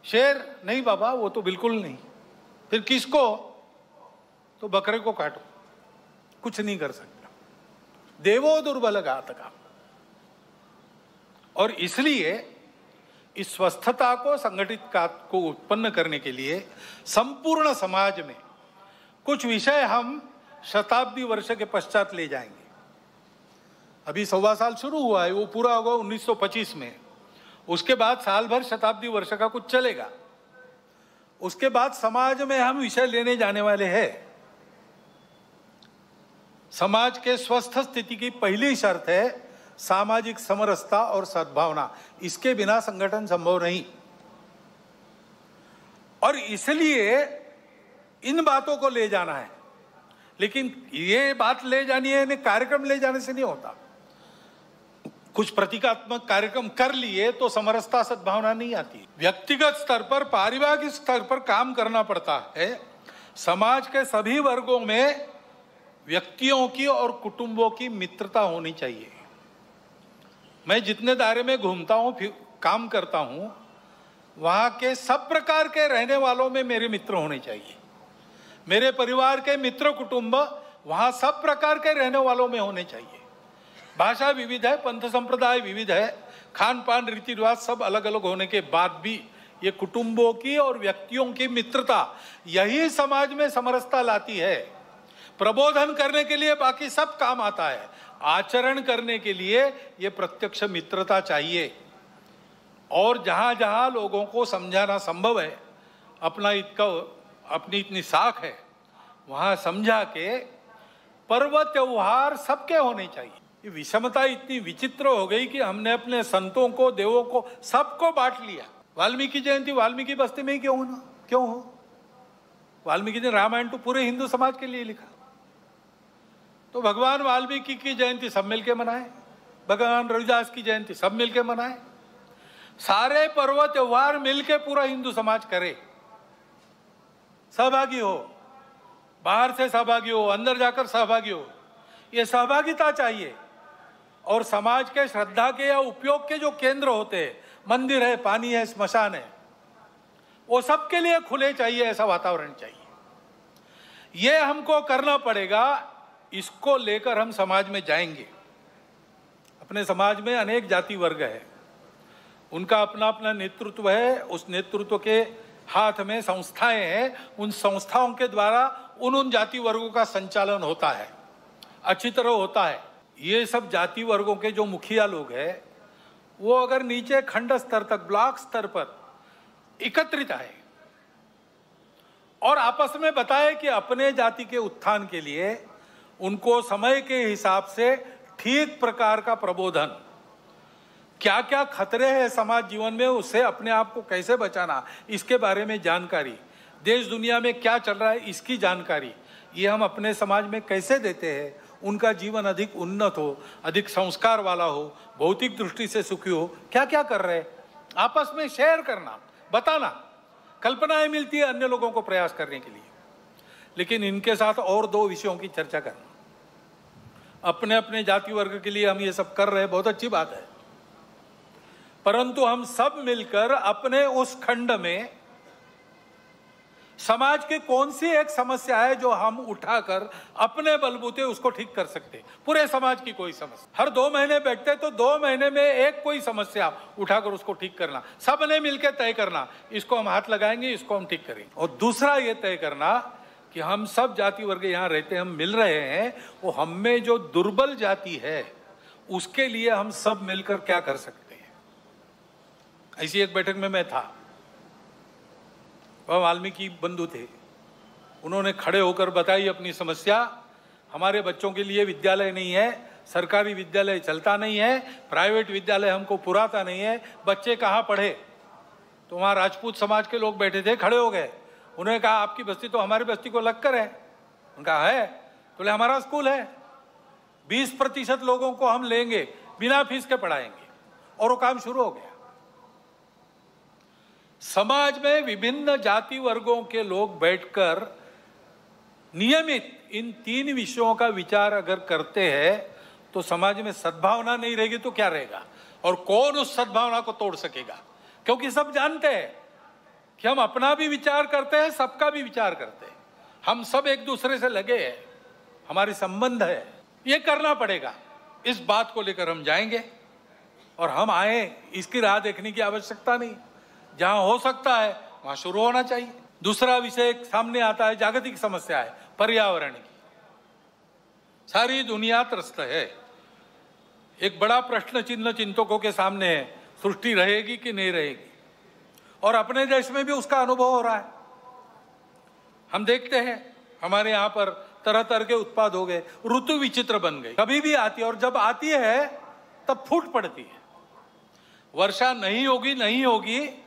शेर? नहीं बाबा, वो तो बिल्कुल नहीं। फिर किसको? तो बकरे को काटो। कुछ नहीं कर सकता। देवो दुर्बल घातका और इसलिए इस स्वस्थता को, संगठित को उत्पन्न करने के लिए, संपूर्ण समाज में कुछ विषय हम शताब्दी वर्ष के पश्चात ले जाएँगे। अभी सवा साल शुरू हुआ है, वो पूरा होगा 1925 में। उसके बाद साल भर शताब्दी वर्ष का कुछ चलेगा। उसके बाद समाज में हम विषय लेने जाने वाले हैं। समाज के स्वस्थ स्थिति की पहली शर्त है सामाजिक समरसता और सद्भावना। इसके बिना संगठन संभव नहीं। और इसलिए इन बातों को ले जाना है। लेकिन ये बात ले जानी है कार्यक्रम ले जाने से नहीं होता। कुछ प्रतीकात्मक कार्यक्रम कर लिए तो समरसता सद्भावना नहीं आती। व्यक्तिगत स्तर पर, पारिवारिक स्तर पर काम करना पड़ता है। समाज के सभी वर्गों में व्यक्तियों की और कुटुंबों की मित्रता होनी चाहिए। मैं जितने दायरे में घूमता हूँ काम करता हूँ, वहाँ के सब प्रकार के रहने वालों में मेरे मित्र होने चाहिए। मेरे परिवार के मित्र कुटुंब, वहाँ सब प्रकार के रहने वालों में होने चाहिए। भाषा विविध है, पंथ संप्रदाय विविध है खान पान रीति रिवाज सब अलग अलग होने के बाद भी ये कुटुंबों की और व्यक्तियों की मित्रता यही समाज में समरसता लाती है। प्रबोधन करने के लिए बाकी सब काम आता है। आचरण करने के लिए ये प्रत्यक्ष मित्रता चाहिए। और जहाँ जहाँ लोगों को समझाना संभव है, अपना इतना अपनी इतनी साख है, वहाँ समझा के पर्व त्योहार सबके होने चाहिए। ये विषमता इतनी विचित्र हो गई कि हमने अपने संतों को, देवों को, सबको बांट लिया। वाल्मीकि जयंती वाल्मीकि बस्ती में ही क्यों होना? क्यों हो? वाल्मीकि ने रामायण तो पूरे हिंदू समाज के लिए लिखा। तो भगवान वाल्मीकि की जयंती सब मिलके मनाए, भगवान रविदास की जयंती सब मिलके मनाए, सारे पर्व त्योहार मिलके पूरा हिंदू समाज करे। सहभागी हो। बाहर से सहभागी हो, अंदर जाकर सहभागी हो। ये सहभागिता चाहिए। और समाज के श्रद्धा के या उपयोग के जो केंद्र होते हैं, मंदिर है, पानी है, स्मशान है, वो सबके लिए खुले चाहिए, ऐसा वातावरण चाहिए। ये हमको करना पड़ेगा, इसको लेकर हम समाज में जाएँगे। अपने समाज में अनेक जाति वर्ग है। उनका अपना अपना नेतृत्व है, उस नेतृत्व के हाथ में संस्थाएँ हैं, उन संस्थाओं के द्वारा उन उन जाति वर्गों का संचालन होता है। अच्छी तरह होता है। ये सब जाति वर्गों के जो मुखिया लोग हैं, वो अगर नीचे खंड स्तर तक, ब्लॉक स्तर पर एकत्रित आए और आपस में बताए कि अपने जाति के उत्थान के लिए उनको समय के हिसाब से ठीक प्रकार का प्रबोधन क्या क्या खतरे हैं समाज जीवन में उससे अपने आप को कैसे बचाना, इसके बारे में जानकारी। देश दुनिया में क्या चल रहा है, इसकी जानकारी। ये हम अपने समाज में कैसे देते हैं, उनका जीवन अधिक उन्नत हो, अधिक संस्कार वाला हो, भौतिक दृष्टि से सुखी हो क्या क्या कर रहे हैं? आपस में शेयर करना, बताना। कल्पनाएँ मिलती है अन्य लोगों को प्रयास करने के लिए। लेकिन इनके साथ और दो विषयों की चर्चा करना। अपने अपने जाति वर्ग के लिए हम ये सब कर रहे हैं, बहुत अच्छी बात है। परंतु हम सब मिलकर अपने उस खंड में समाज की कौन सी एक समस्या है जो हम उठाकर अपने बलबूते उसको ठीक कर सकते पूरे समाज की कोई समस्या। हर दो महीने बैठते तो दो महीने में एक कोई समस्या उठाकर उसको ठीक करना। सबने मिलकर तय करना, इसको हम हाथ लगाएँगे, इसको हम ठीक करेंगे। और दूसरा ये तय करना कि हम सब जाति वर्ग यहाँ रहते हम मिल रहे हैं, वो हम जो दुर्बल जाति है, उसके लिए हम सब मिलकर क्या कर सकते ऐसी एक बैठक में मैं था। वह वाल्मीकि बंधु थे। उन्होंने खड़े होकर बताई अपनी समस्या। हमारे बच्चों के लिए विद्यालय नहीं है, सरकारी विद्यालय चलता नहीं है, प्राइवेट विद्यालय हमको पुराता नहीं है। बच्चे कहाँ पढ़े? तो वहाँ राजपूत समाज के लोग बैठे थे, खड़े हो गए। उन्होंने कहा, आपकी बस्ती तो हमारी बस्ती को लगकर है। उनका, है। तो हमारा स्कूल है। बीस प्रतिशत लोगों को हम लेंगे, बिना फ़ीस के पढ़ाएँगे। और वो काम शुरू हो गया। समाज में विभिन्न जाति वर्गों के लोग बैठकर नियमित इन तीन विषयों का विचार अगर करते हैं तो समाज में सद्भावना नहीं रहेगी तो क्या रहेगा? और कौन उस सद्भावना को तोड़ सकेगा? क्योंकि सब जानते हैं कि हम अपना भी विचार करते हैं, सबका भी विचार करते हैं। हम सब एक दूसरे से लगे हैं। हमारे संबंध है। ये करना पड़ेगा। इस बात को लेकर हम जाएँगे और हम आए, इसकी राह देखने की आवश्यकता नहीं। जहाँ हो सकता है, वहाँ शुरू होना चाहिए। दूसरा विषय सामने आता है, जागतिक समस्या है, पर्यावरण की। सारी दुनिया त्रस्त है। एक बड़ा प्रश्न चिन्ह चिंतकों के सामने है, सृष्टि रहेगी कि नहीं रहेगी? और अपने देश में भी उसका अनुभव हो रहा है। हम देखते हैं, हमारे यहाँ पर तरह तरह के उत्पाद हो गए, ऋतु विचित्र बन गई। कभी भी आती है, और जब आती है, तब फूट पड़ती है। वर्षा नहीं होगी नहीं होगी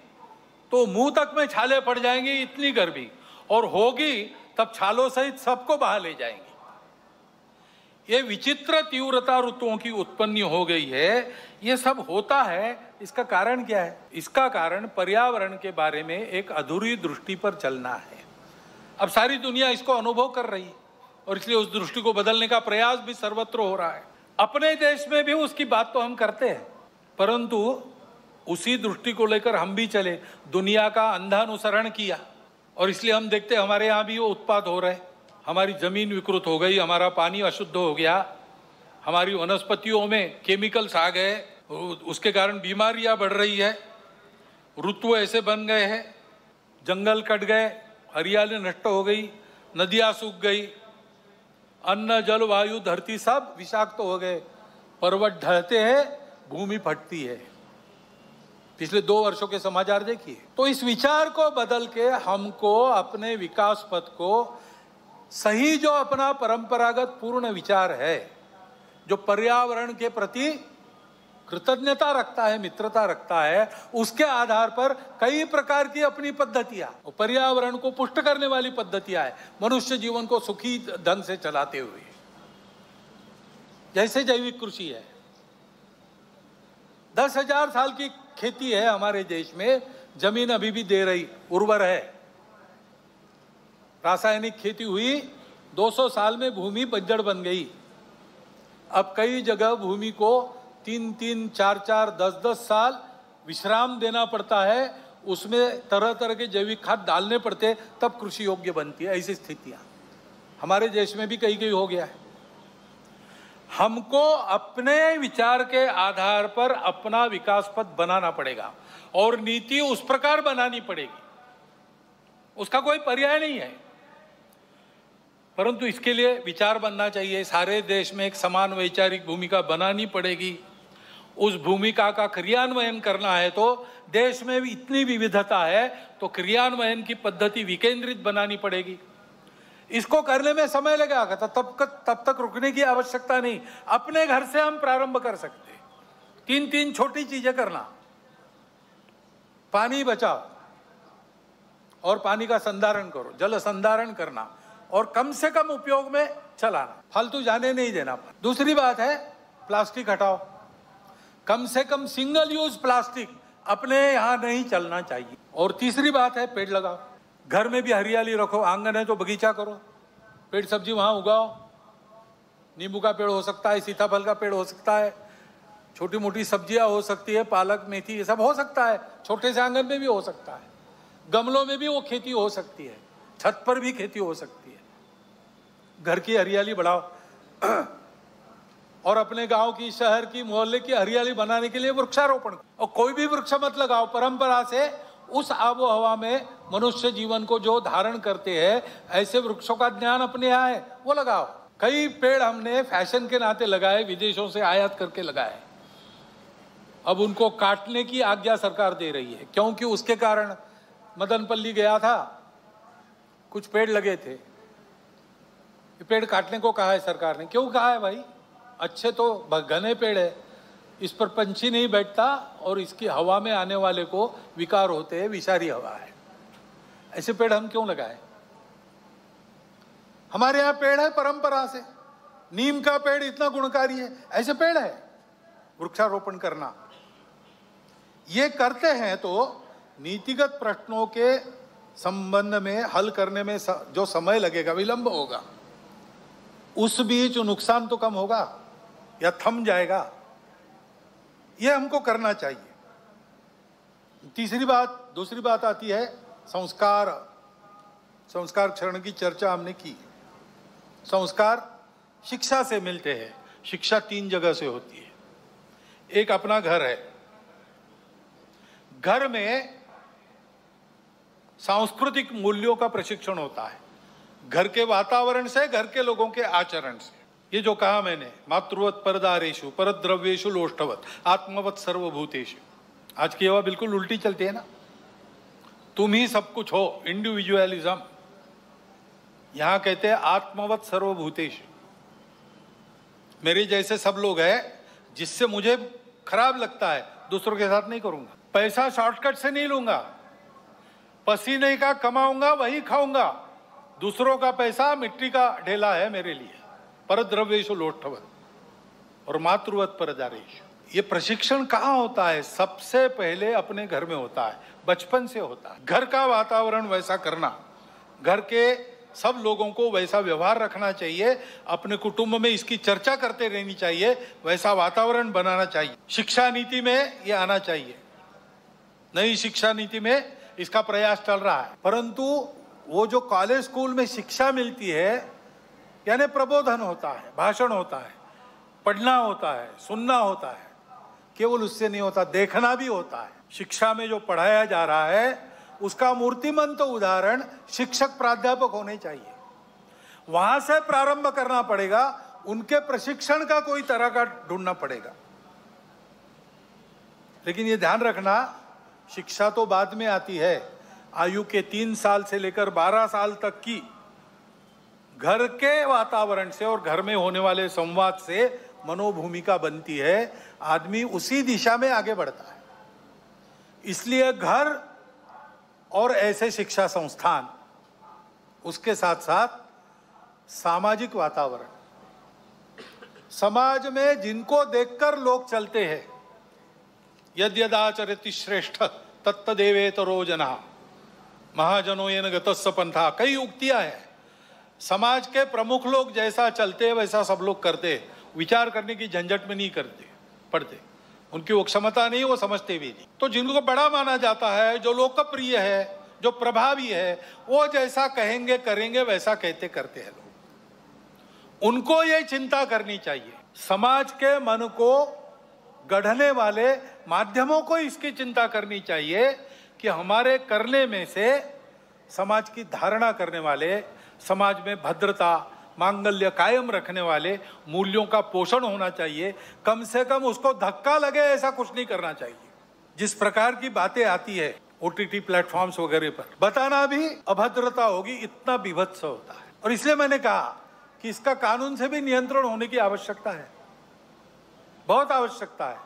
तो मुँह तक में छाले पड़ जाएँगी इतनी गर्मी। और होगी, तब छालों सहित सबको बहा ले जाएँगी। ये विचित्र तीव्रता ऋतुओं की उत्पन्न हो गई है। ये सब होता है, इसका कारण क्या है? इसका कारण पर्यावरण के बारे में एक अधूरी दृष्टि पर चलना है। अब सारी दुनिया इसको अनुभव कर रही है, और इसलिए उस दृष्टि को बदलने का प्रयास भी सर्वत्र हो रहा है। अपने देश में भी उसकी बात तो हम करते हैं। परंतु उसी दृष्टि को लेकर हम भी चले। दुनिया का अंधानुसरण किया और इसलिए हम देखते हमारे यहाँ भी वो उत्पाद हो रहे हमारी ज़मीन विकृत हो गई, हमारा पानी अशुद्ध हो गया। हमारी वनस्पतियों में केमिकल्स आ गए, उसके कारण बीमारियाँ बढ़ रही है। ऋतु ऐसे बन गए हैं, जंगल कट गए, हरियाली नष्ट हो गई, नदियाँ सूख गई, अन्न, जल, वायु, धरती सब विषाक्त हो गए। पर्वत ढहते हैं, भूमि फटती है। पिछले दो वर्षों के समाचार देखिए। तो इस विचार को बदल के हमको अपने विकास पथ को सही जो अपना परंपरागत पूर्ण विचार है, जो पर्यावरण के प्रति कृतज्ञता रखता है, मित्रता रखता है, उसके आधार पर कई प्रकार की अपनी पद्धतियाँ। पर्यावरण को पुष्ट करने वाली पद्धतियाँ है, मनुष्य जीवन को सुखी ढंग से चलाते हुए। जैसे जैविक कृषि है। दस हज़ार साल की खेती है हमारे देश में, ज़मीन अभी भी दे रही, उर्वर है। रासायनिक खेती हुई 200 साल में भूमि बंजड़ बन गई। अब कई जगह भूमि को तीन तीन, चार चार, दस दस साल विश्राम देना पड़ता है, उसमें तरह तरह के जैविक खाद डालने पड़ते, तब कृषि योग्य बनती है, ऐसी स्थितियाँ। हमारे देश में भी कहीं कहीं हो गया है। हमको अपने विचार के आधार पर अपना विकास पथ बनाना पड़ेगा और नीति उस प्रकार बनानी पड़ेगी। उसका कोई पर्याय नहीं है। परंतु इसके लिए विचार बनना चाहिए। सारे देश में एक समान वैचारिक भूमिका बनानी पड़ेगी। उस भूमिका का क्रियान्वयन करना है तो देश में भी इतनी विविधता है तो क्रियान्वयन की पद्धति विकेंद्रित बनानी पड़ेगी। इसको करने में समय लगेगा। तो तब तब तक रुकने की आवश्यकता नहीं। अपने घर से हम प्रारंभ कर सकते। तीन तीन छोटी चीज़ें करना। पानी बचाओ और पानी का संधारण करो। जल संधारण करना और कम से कम उपयोग में चलाना। फालतू जाने नहीं देना। दूसरी बात है, प्लास्टिक हटाओ। कम से कम सिंगल यूज़ प्लास्टिक अपने यहाँ नहीं चलना चाहिए। और तीसरी बात है, पेड़ लगाओ। घर में भी हरियाली रखो, आँगन है तो बगीचा करो। पेड़ सब्ज़ी वहाँ उगाओ। नींबू का पेड़ हो सकता है, सीताफल का पेड़ हो सकता है। छोटी मोटी सब्ज़ियाँ हो सकती है, पालक, मेथी, ये सब हो सकता है। छोटे से आँगन में भी हो सकता है। गमलों में भी वो खेती हो सकती है। छत पर भी खेती हो सकती है। घर की हरियाली बढ़ाओ। और अपने गाँव की, शहर की, मोहल्ले की हरियाली बनाने के लिए वृक्षारोपण और कोई भी वृक्ष मत लगाओ, परंपरा से उस आबो हवा में मनुष्य जीवन को जो धारण करते हैं, ऐसे वृक्षों का ज्ञान अपने यहाँ है। वो लगाओ। कई पेड़ हमने फ़ैशन के नाते लगाए, विदेशों से आयात करके लगाए। अब उनको काटने की आज्ञा सरकार दे रही है। क्योंकि उसके कारण मदनपल्ली गया था। कुछ पेड़ लगे थे। पेड़ काटने को कहा है सरकार ने। क्यों कहा है भाई? अच्छे तो घने पेड़ है। इस पर पंछी नहीं बैठता और इसकी हवा में आने वाले को विकार होते हैं, विषारी हवा है। ऐसे पेड़ हम क्यों लगाए? हमारे यहाँ पेड़ है परंपरा से। नीम का पेड़ इतना गुणकारी है। ऐसे पेड़ है। वृक्षारोपण करना। ये करते हैं तो नीतिगत प्रश्नों के संबंध में, हल करने में जो समय लगेगा, विलंब होगा। उस बीच नुकसान तो कम होगा या थम जाएगा। ये हमको करना चाहिए। तीसरी बात, दूसरी बात आती है संस्कार। संस्कार क्षरण की चर्चा हमने की। संस्कार शिक्षा से मिलते हैं। शिक्षा तीन जगह से होती है। एक अपना घर है। घर में सांस्कृतिक मूल्यों का प्रशिक्षण होता है। घर के वातावरण से, घर के लोगों के आचरण से। ये जो कहा मैंने, मातृवत परदारेशु परद्रव्येशु लोष्टवत आत्मवत सर्वभूतेशु आज की हवा बिल्कुल उल्टी चलती है ना? तुम ही सब कुछ हो इंडिविजुअलिज्म यहाँ कहते हैं आत्मवत सर्वभूतेश मेरे जैसे सब लोग हैं, जिससे मुझे खराब लगता है, दूसरों के साथ नहीं करूँगा। पैसा शॉर्टकट से नहीं लूँगा। पसीने का कमाऊँगा, वही खाऊँगा। दूसरों का पैसा मिट्टी का ढेला है मेरे लिए। पर द्रव्येशु लोटवत और मातृवत पर ये प्रशिक्षण कहाँ होता है? सबसे पहले अपने घर में होता है। बचपन से होता है। घर का वातावरण वैसा करना। घर के सब लोगों को वैसा व्यवहार रखना चाहिए। अपने कुटुंब में इसकी चर्चा करते रहनी चाहिए। वैसा वातावरण बनाना चाहिए। शिक्षा नीति में ये आना चाहिए। नई शिक्षा नीति में इसका प्रयास चल रहा है। परंतु वो जो कॉलेज स्कूल में शिक्षा मिलती है यानी प्रबोधन होता है, भाषण होता है, पढ़ना होता है, सुनना होता है। केवल उससे नहीं होता, देखना भी होता है। शिक्षा में जो पढ़ाया जा रहा है, उसका मूर्तिमंत उदाहरण शिक्षक प्राध्यापक होने चाहिए। वहाँ से प्रारंभ करना पड़ेगा, उनके प्रशिक्षण का कोई तरह का ढूंढना पड़ेगा। लेकिन ये ध्यान रखना, शिक्षा तो बाद में आती है। आयु के तीन साल से लेकर बारह साल तक की घर के वातावरण से और घर में होने वाले संवाद से मनोभूमिका बनती है। आदमी उसी दिशा में आगे बढ़ता है। इसलिए घर और ऐसे शिक्षा संस्थान, उसके साथ साथ सामाजिक वातावरण। समाज में जिनको देखकर लोग चलते हैं यद यदाचरित श्रेष्ठ तत्देवे तो रोजना महाजनों ये गतस्व पंथा, कई उक्तियाँ हैं। समाज के प्रमुख लोग जैसा चलते हैं वैसा सब लोग करते, विचार करने की झंझट में नहीं करते, पढ़ते। उनकी वो क्षमता नहीं, वो समझते भी नहीं। तो जिनको बड़ा माना जाता है, जो लोकप्रिय है, जो प्रभावी है, वो जैसा कहेंगे, करेंगे, वैसा कहते, करते हैं लोग। उनको ये चिंता करनी चाहिए। समाज के मन को गढ़ने वाले माध्यमों को इसकी चिंता करनी चाहिए कि हमारे करने में से समाज की धारणा करने वाले समाज में भद्रता, मांगल्य कायम रखने वाले मूल्यों का पोषण होना चाहिए। कम से कम उसको धक्का लगे ऐसा कुछ नहीं करना चाहिए। जिस प्रकार की बातें आती है ओ टी टी प्लेटफॉर्म्स वगैरह पर, बताना भी अभद्रता होगी, इतना विभत्स होता है। और इसलिए मैंने कहा कि इसका कानून से भी नियंत्रण होने की आवश्यकता है। बहुत आवश्यकता है।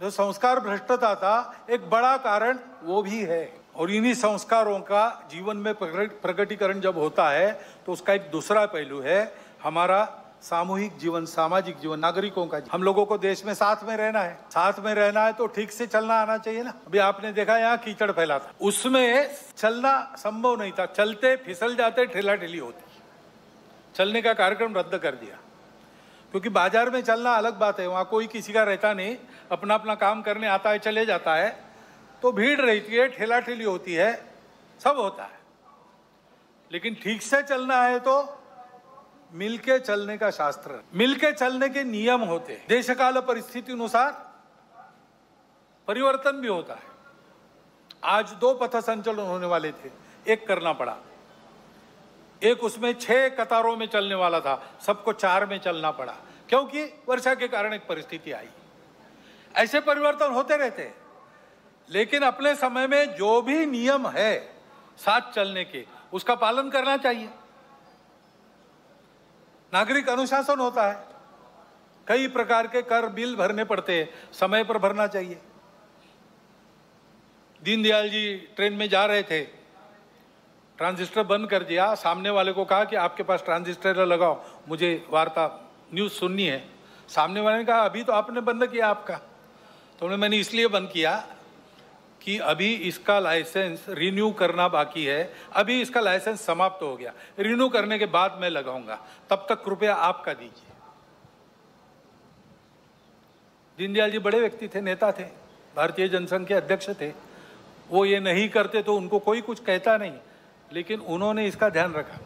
जो संस्कार भ्रष्टता था, एक बड़ा कारण वो भी है। और इन्हीं संस्कारों का जीवन में प्रकटीकरण जब होता है तो उसका एक दूसरा पहलू है हमारा सामूहिक जीवन, सामाजिक जीवन, नागरिकों का हम लोगों को देश में साथ में रहना है। साथ में रहना है तो ठीक से चलना आना चाहिए ना। अभी आपने देखा यहाँ कीचड़ फैला था। उसमें चलना संभव नहीं था। चलते, फिसल जाते ठेला ठेली होती। चलने का कार्यक्रम रद्द कर दिया। क्योंकि बाज़ार में चलना अलग बात है। वहाँ कोई किसी का रहता नहीं। अपना अपना काम करने आता है, चले जाता है। तो भीड़ रहती है ठेला ठेली होती है, सब होता है। लेकिन ठीक से चलना है तो मिलके चलने का शास्त्र, मिलके चलने के नियम होते हैं। देश काल परिस्थिति अनुसार परिवर्तन भी होता है। आज दो पथ संचलन होने वाले थे, एक करना पड़ा। एक उसमें छह कतारों में चलने वाला था, सबको चार में चलना पड़ा, क्योंकि वर्षा के कारण एक परिस्थिति आई। ऐसे परिवर्तन होते रहते लेकिन अपने समय में जो भी नियम है साथ चलने के, उसका पालन करना चाहिए। नागरिक अनुशासन होता है। कई प्रकार के कर बिल भरने पड़ते हैं, समय पर भरना चाहिए। दीनदयाल जी ट्रेन में जा रहे थे। ट्रांजिस्टर बंद कर दिया। सामने वाले को कहा कि आपके पास ट्रांजिस्टर लगाओ। मुझे वार्ता, न्यूज़ सुननी है। सामने वाले ने कहा, अभी तो आपने बंद किया आपका। तो मैंने इसलिए बंद किया कि अभी इसका लाइसेंस रिन्यू करना बाकी है। अभी इसका लाइसेंस समाप्त हो गया। रिन्यू करने के बाद मैं लगाऊँगा। तब तक कृपया आपका दीजिए। दीनदयाल जी बड़े व्यक्ति थे, नेता थे, भारतीय जनसंघ के अध्यक्ष थे। वो ये नहीं करते तो उनको कोई कुछ कहता नहीं, लेकिन उन्होंने इसका ध्यान रखा।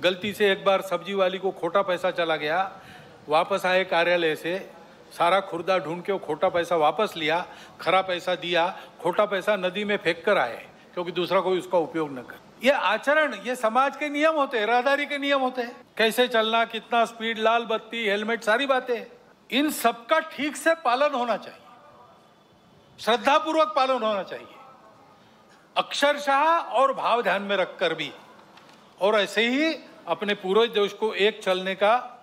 गलती से एक बार सब्ज़ी वाली को खोटा पैसा चला गया। वापस आए कार्यालय से सारा खुर्दा ढूंढ के वो खोटा पैसा वापस लिया, खरा पैसा दिया, खोटा पैसा नदी में फेंक कर आए, क्योंकि दूसरा कोई उसका उपयोग न कर। ये आचरण, ये समाज के नियम होते हैं, राहदारी के नियम होते हैं। कैसे चलना, कितना स्पीड, लाल बत्ती, हेलमेट, सारी बातें। इन सबका ठीक से पालन होना चाहिए। श्रद्धापूर्वक पालन होना चाहिए। अक्षरशाह और भाव ध्यान में रखकर भी। और ऐसे ही अपने पूरे देश को एक चलने का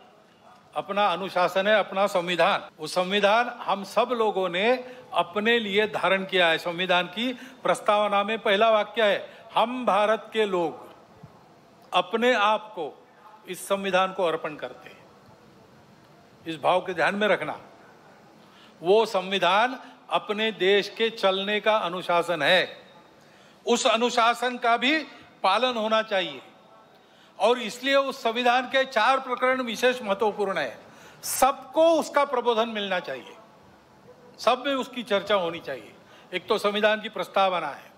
अपना अनुशासन है, अपना संविधान। वो संविधान हम सब लोगों ने अपने लिए धारण किया है। संविधान की प्रस्तावना में पहला वाक्य है, हम भारत के लोग अपने आप को इस संविधान को अर्पण करते हैं। इस भाव के ध्यान में रखना। वो संविधान अपने देश के चलने का अनुशासन है। उस अनुशासन का भी पालन होना चाहिए। और इसलिए उस संविधान के चार प्रकरण विशेष महत्वपूर्ण है। सबको उसका प्रबोधन मिलना चाहिए। सब में उसकी चर्चा होनी चाहिए। एक तो संविधान की प्रस्तावना है।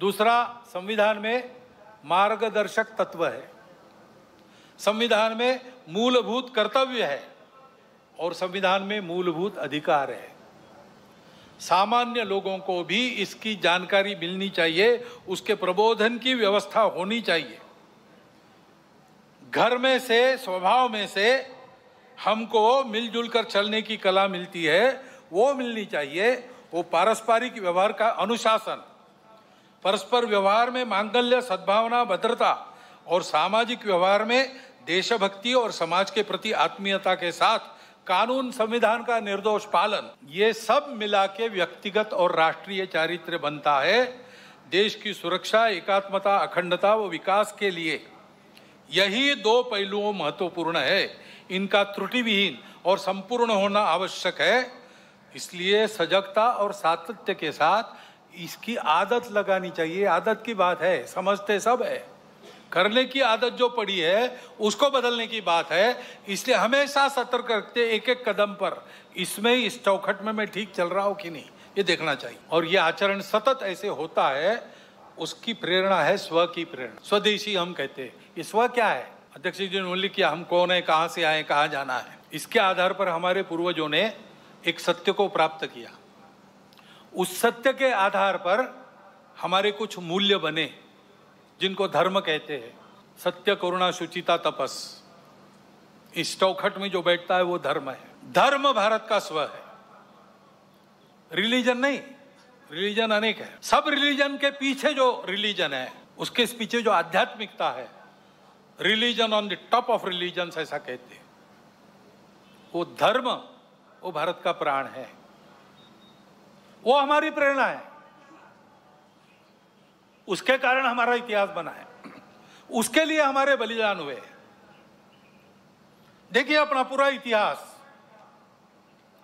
दूसरा, संविधान में मार्गदर्शक तत्व है। संविधान में मूलभूत कर्तव्य है और संविधान में मूलभूत अधिकार है। सामान्य लोगों को भी इसकी जानकारी मिलनी चाहिए, उसके प्रबोधन की व्यवस्था होनी चाहिए। घर में से, स्वभाव में से हमको मिलजुल कर चलने की कला मिलती है, वो मिलनी चाहिए। वो पारस्परिक व्यवहार का अनुशासन, परस्पर व्यवहार में मांगल्य सद्भावना, भद्रता और सामाजिक व्यवहार में देशभक्ति और समाज के प्रति आत्मीयता के साथ कानून संविधान का निर्दोष पालन, ये सब मिला के व्यक्तिगत और राष्ट्रीय चारित्र बनता है। देश की सुरक्षा, एकात्मता, अखंडता व विकास के लिए यही दो पहलुओं महत्वपूर्ण है। इनका त्रुटि विहीन और संपूर्ण होना आवश्यक है। इसलिए सजगता और सातत्य के साथ इसकी आदत लगानी चाहिए। आदत की बात है, समझते सब है। करने की आदत जो पड़ी है, उसको बदलने की बात है। इसलिए हमेशा सतर्क रखते एक एक कदम पर। इसमें इस चौखट में मैं ठीक चल रहा हूँ कि नहीं, ये देखना चाहिए। और ये आचरण सतत ऐसे होता है, उसकी प्रेरणा है स्व की प्रेरणा। स्वदेशी हम कहते हैं। ये स्व क्या है? अध्यक्ष जी ने उल्लेख किया, हम कौन है, कहाँ से आए, कहाँ जाना है। इसके आधार पर हमारे पूर्वजों ने एक सत्य को प्राप्त किया। उस सत्य के आधार पर हमारे कुछ मूल्य बने। जिनको धर्म कहते हैं, सत्य, करुणा, शुचिता, तपस। इस चौखट में जो बैठता है, वो धर्म है। धर्म भारत का स्व है। रिलीजन नहीं। रिलीजन अनेक है। सब रिलीजन के पीछे जो रिलीजन है, उसके पीछे जो आध्यात्मिकता है religion on the top of religion ऐसा कहते हैं। वो धर्म, वो भारत का प्राण है। वो हमारी प्रेरणा है। उसके कारण हमारा इतिहास बना है। उसके लिए हमारे बलिदान हुए देखिए अपना पूरा इतिहास।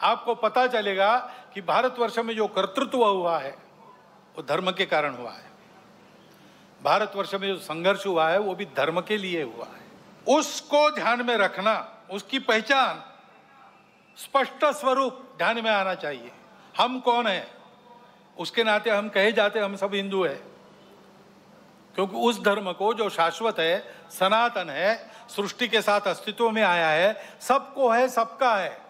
आपको पता चलेगा कि भारतवर्ष में जो कर्तृत्व हुआ है, वो धर्म के कारण हुआ है। भारतवर्ष में जो संघर्ष हुआ है, वो भी धर्म के लिए हुआ है। उसको ध्यान में रखना, उसकी पहचान स्पष्ट स्वरूप ध्यान में आना चाहिए। हम कौन है? उसके नाते हम कहे जाते, हम सब हिंदू है। क्योंकि उस धर्म को जो शाश्वत है, सनातन है, सृष्टि के साथ अस्तित्व में आया है, सबको है, सबका है।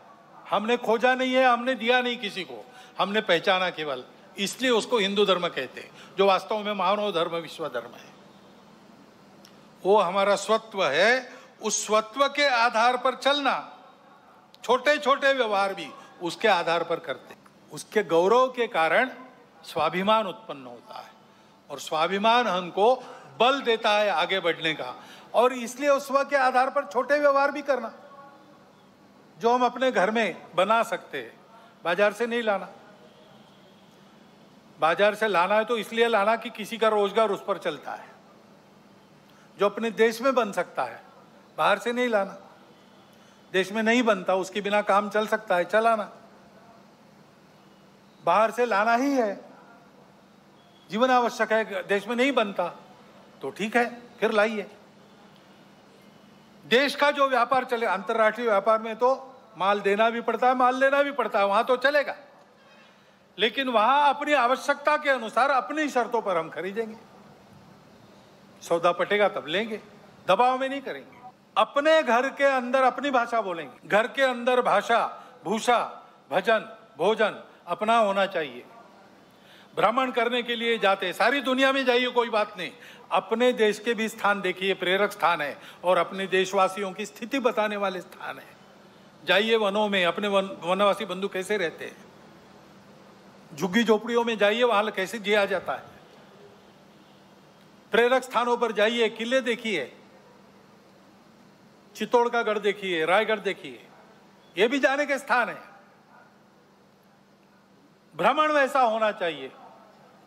हमने खोजा नहीं है, हमने दिया नहीं किसी को। हमने पहचाना केवल। इसलिए उसको हिंदू धर्म कहते हैं, जो वास्तव में मानव धर्म, विश्व धर्म है। वो हमारा स्वत्व है। उस स्वत्व के आधार पर चलना। छोटे छोटे व्यवहार भी उसके आधार पर करते उसके गौरव के कारण स्वाभिमान उत्पन्न होता है। और स्वाभिमान हमको बल देता है आगे बढ़ने का। और इसलिए उस के आधार पर छोटे व्यवहार भी करना, जो हम अपने घर में बना सकते हैं बाज़ार से नहीं लाना। बाज़ार से लाना है तो इसलिए लाना कि किसी का रोज़गार उस पर चलता है, जो अपने देश में बन सकता है, बाहर से नहीं लाना। देश में नहीं बनता, उसके बिना काम चल सकता है, चलाना। बाहर से लाना ही है। जीवन आवश्यक है, देश में नहीं बनता तो ठीक है, फिर लाइए। देश का जो व्यापार चले, अंतर्राष्ट्रीय व्यापार में तो माल देना भी पड़ता है, माल लेना भी पड़ता है, वहाँ तो चलेगा। लेकिन वहाँ अपनी आवश्यकता के अनुसार अपनी शर्तों पर हम खरीदेंगे। सौदा पटेगा तब लेंगे, दबाव में नहीं करेंगे। अपने घर के अंदर अपनी भाषा बोलेंगे। घर के अंदर भाषा, भूषा, भजन, भोजन अपना होना चाहिए। भ्रमण करने के लिए जाते सारी दुनिया में जाइए, कोई बात नहीं। अपने देश के भी स्थान देखिए, प्रेरक स्थान है और अपने देशवासियों की स्थिति बताने वाले स्थान है। जाइए वनों में, अपने वन, वनवासी बंधु कैसे रहते हैं? झुग्गी झोपड़ियों में जाइए, वहाँ कैसे जिया जाता है? प्रेरक स्थानों पर जाइए, किले देखिए चित्तौड़ का गढ़ देखिए, रायगढ़ देखिए। ये भी जाने के स्थान है। भ्रमण वैसा होना चाहिए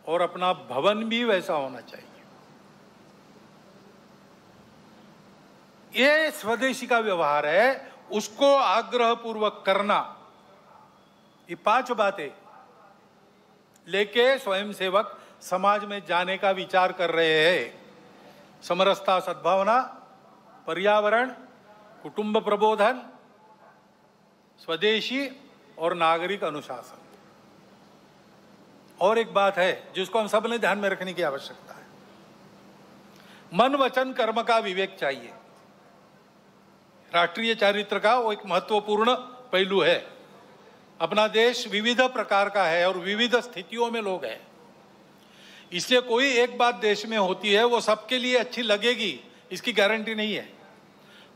और अपना भवन भी वैसा होना चाहिए। ये स्वदेशी का व्यवहार है, उसको आग्रह पूर्वक करना। ये पाँच बातें लेके स्वयंसेवक समाज में जाने का विचार कर रहे हैं। समरसता सद्भावना, पर्यावरण, कुटुंब प्रबोधन, स्वदेशी और नागरिक अनुशासन। और एक बात है, जिसको हम सबने ध्यान में रखने की आवश्यकता है। मन, वचन, कर्म का विवेक चाहिए। राष्ट्रीय चारित्र का वो एक महत्वपूर्ण पहलू है। अपना देश विविध प्रकार का है और विविध स्थितियों में लोग हैं। इसलिए कोई एक बात देश में होती है, वो सबके लिए अच्छी लगेगी, इसकी गारंटी नहीं है।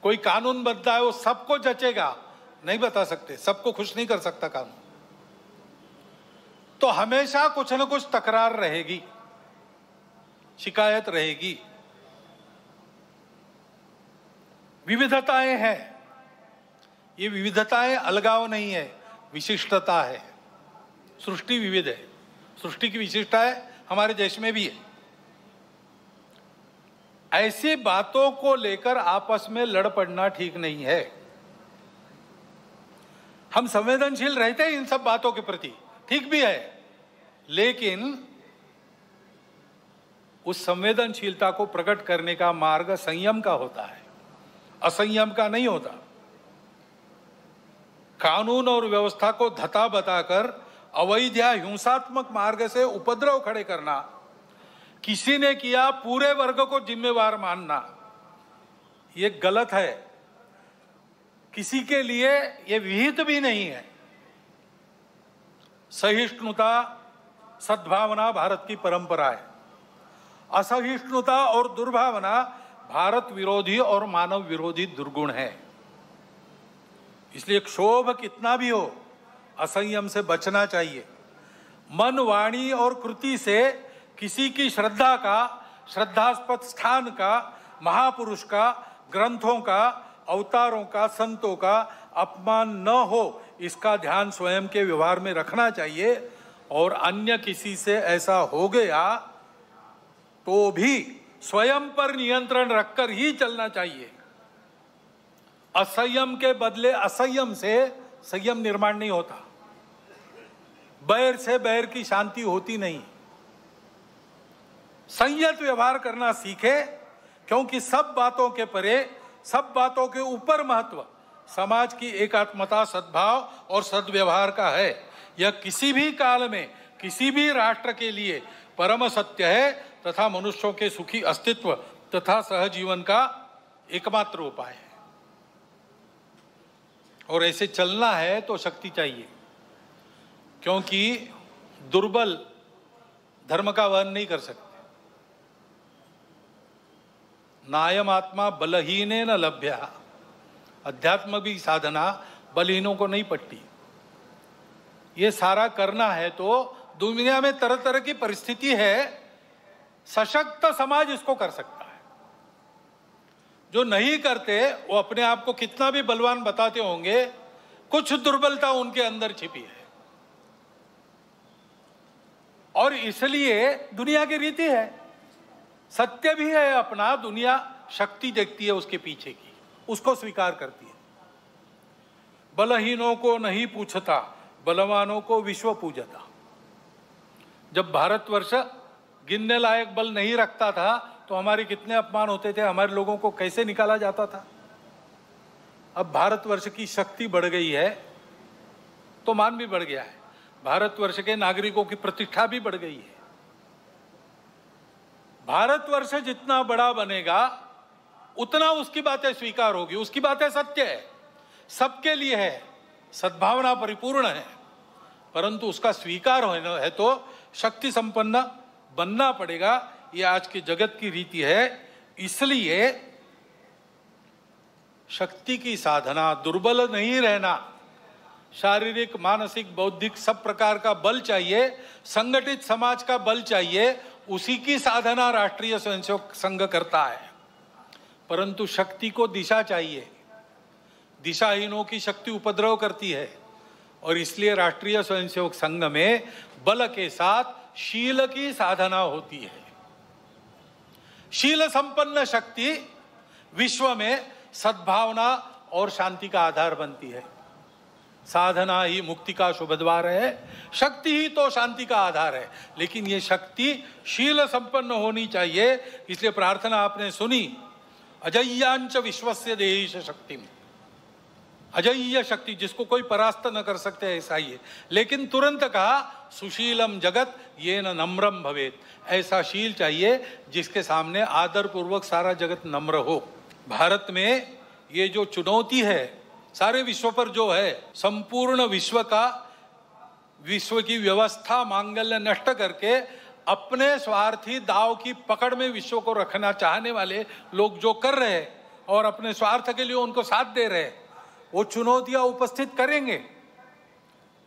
कोई कानून बनता है वो सबको जचेगा। नहीं बता सकते, सबको खुश नहीं कर सकता कानून। तो हमेशा कुछ न कुछ तकरार रहेगी, शिकायत रहेगी। विविधताएँ हैं। ये विविधताएँ अलगाव नहीं है, विशिष्टता है। सृष्टि विविध है। सृष्टि की विशिष्टता है, हमारे देश में भी है। ऐसी बातों को लेकर आपस में लड़ पड़ना ठीक नहीं है। हम संवेदनशील रहते हैं इन सब बातों के प्रति। ठीक भी है, लेकिन उस संवेदनशीलता को प्रकट करने का मार्ग संयम का होता है। असंयम का नहीं होता। कानून और व्यवस्था को धता बताकर अवैध या हिंसात्मक मार्ग से उपद्रव खड़े करना, किसी ने किया पूरे वर्ग को जिम्मेवार मानना, ये गलत है। किसी के लिए ये विहित भी नहीं है। सहिष्णुता सद्भावना भारत की परंपरा है। असहिष्णुता और दुर्भावना भारत विरोधी और मानव विरोधी दुर्गुण है। इसलिए क्षोभ कितना भी हो, असंयम से बचना चाहिए। मन वाणी और कृति से किसी की श्रद्धा का, श्रद्धास्पद स्थान का, महापुरुष का, ग्रंथों का, अवतारों का, संतों का अपमान न हो। इसका ध्यान स्वयं के व्यवहार में रखना चाहिए। और अन्य किसी से ऐसा हो गया तो भी स्वयं पर नियंत्रण रखकर ही चलना चाहिए। असंयम के बदले असंयम से संयम निर्माण नहीं होता। बैर से बैर की शांति होती नहीं। संयत व्यवहार करना सीखे, क्योंकि सब बातों के परे, सब बातों के ऊपर महत्व समाज की एकात्मता, सद्भाव और सद्व्यवहार का है। यह किसी भी काल में, किसी भी राष्ट्र के लिए परम सत्य है तथा मनुष्यों के सुखी अस्तित्व तथा सहजीवन का एकमात्र उपाय है। और ऐसे चलना है तो शक्ति चाहिए, क्योंकि दुर्बल धर्म का वहन नहीं कर सकते। नायम आत्मा बलहीन न लभ्या। अध्यात्म भी साधना बलहीनों को नहीं पट्टी ये सारा करना है तो दुनिया में तरह तरह की परिस्थिति है, सशक्त समाज इसको कर सकता है। जो नहीं करते, वो अपने आप को कितना भी बलवान बताते होंगे, कुछ दुर्बलता उनके अंदर छिपी है। और इसलिए दुनिया की रीति है। सत्य भी है अपना, दुनिया शक्ति देखती है उसके पीछे की। उसको स्वीकार करती है। बलहीनों को नहीं पूछता, बलवानों को विश्व पूजता। जब भारतवर्ष गिनने लायक बल नहीं रखता था तो हमारे कितने अपमान होते थे, हमारे लोगों को कैसे निकाला जाता था। अब भारतवर्ष की शक्ति बढ़ गई है तो मान भी बढ़ गया है। भारतवर्ष के नागरिकों की प्रतिष्ठा भी बढ़ गई है। भारतवर्ष जितना बड़ा बनेगा उतना उसकी बातें स्वीकार होगी। उसकी बातें सत्य है। सबके लिए है। सद्भावना परिपूर्ण है। परंतु उसका स्वीकार होना है तो शक्ति संपन्न बनना पड़ेगा। ये आज के जगत की रीति है। इसलिए शक्ति की साधना, दुर्बल नहीं रहना, शारीरिक, मानसिक, बौद्धिक सब प्रकार का बल चाहिए, संगठित समाज का बल चाहिए, उसी की साधना राष्ट्रीय स्वयंसेवक संघ करता है। परंतु शक्ति को दिशा चाहिए। दिशाहीनों की शक्ति उपद्रव करती है। और इसलिए राष्ट्रीय स्वयंसेवक संघ में बल के साथ शील की साधना होती है। शील संपन्न शक्ति विश्व में सद्भावना और शांति का आधार बनती है। साधना ही मुक्ति का शुभ द्वार है, शक्ति ही तो शांति का आधार है। लेकिन ये शक्ति शील संपन्न होनी चाहिए, इसलिए प्रार्थना आपने सुनी। अजय्यांच विश्वस्य देश शक्ति अजय्य शक्ति जिसको कोई परास्त न कर सकते, ऐसा ही है। लेकिन तुरंत कहा, सुशीलम जगत ये न नम्रम भवेत। ऐसा शील चाहिए, जिसके सामने आदर पूर्वक सारा जगत नम्र हो। भारत में ये जो चुनौती है, सारे विश्व पर जो है, संपूर्ण विश्व का, विश्व की व्यवस्था मांगल्य नष्ट करके अपने स्वार्थी दाव की पकड़ में विश्व को रखना चाहने वाले लोग जो कर रहे हैं और अपने स्वार्थ के लिए उनको साथ दे रहे वो चुनौतियाँ उपस्थित करेंगे।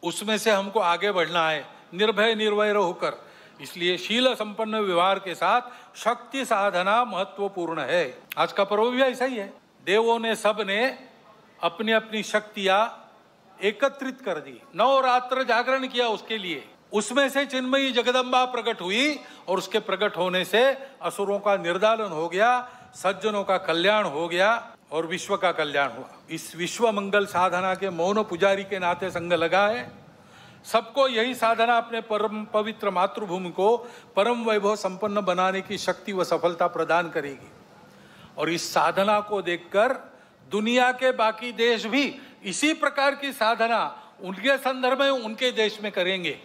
उसमें से हमको आगे बढ़ना है, निर्भय निर्भय होकर इसलिए शील संपन्न व्यवहार के साथ शक्ति साधना महत्वपूर्ण है। आज का पर्व भी ऐसा ही है। देवों ने सबने अपनी अपनी शक्तियाँ एकत्रित कर दी। नवरात्र जागरण किया उसके लिए। उसमें से चिन्मयी जगदम्बा प्रकट हुई और उसके प्रकट होने से असुरों का निर्दालन हो गया, सज्जनों का कल्याण हो गया और विश्व का कल्याण हुआ। इस विश्व मंगल साधना के मौन पुजारी के नाते संग लगा है। सबको यही साधना अपने परम पवित्र मातृभूमि को परम वैभव संपन्न बनाने की शक्ति व सफलता प्रदान करेगी। और इस साधना को देखकर दुनिया के बाकी देश भी इसी प्रकार की साधना उनके संदर्भ में उनके देश में करेंगे।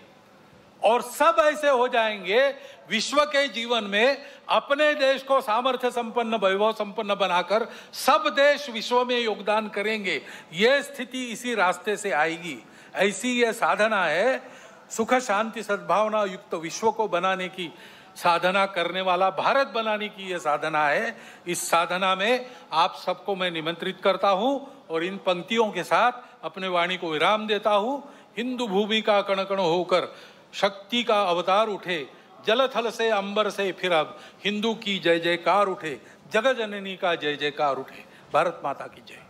और सब ऐसे हो जाएँगे, विश्व के जीवन में अपने देश को सामर्थ्य संपन्न, वैभव संपन्न बनाकर सब देश विश्व में योगदान करेंगे। यह स्थिति इसी रास्ते से आएगी। ऐसी यह साधना है, सुख शांति सद्भावना युक्त विश्व को बनाने की साधना करने वाला, भारत बनाने की यह साधना है। इस साधना में आप सबको मैं निमंत्रित करता हूँ और इन पंक्तियों के साथ अपने वाणी को विराम देता हूँ। हिंदू भूमि का कण कण होकर शक्ति का अवतार उठे जल थल से अंबर से फिर अब हिंदू की जय जयकार उठे जग जननी का जय जयकार उठे, भारत माता की जय।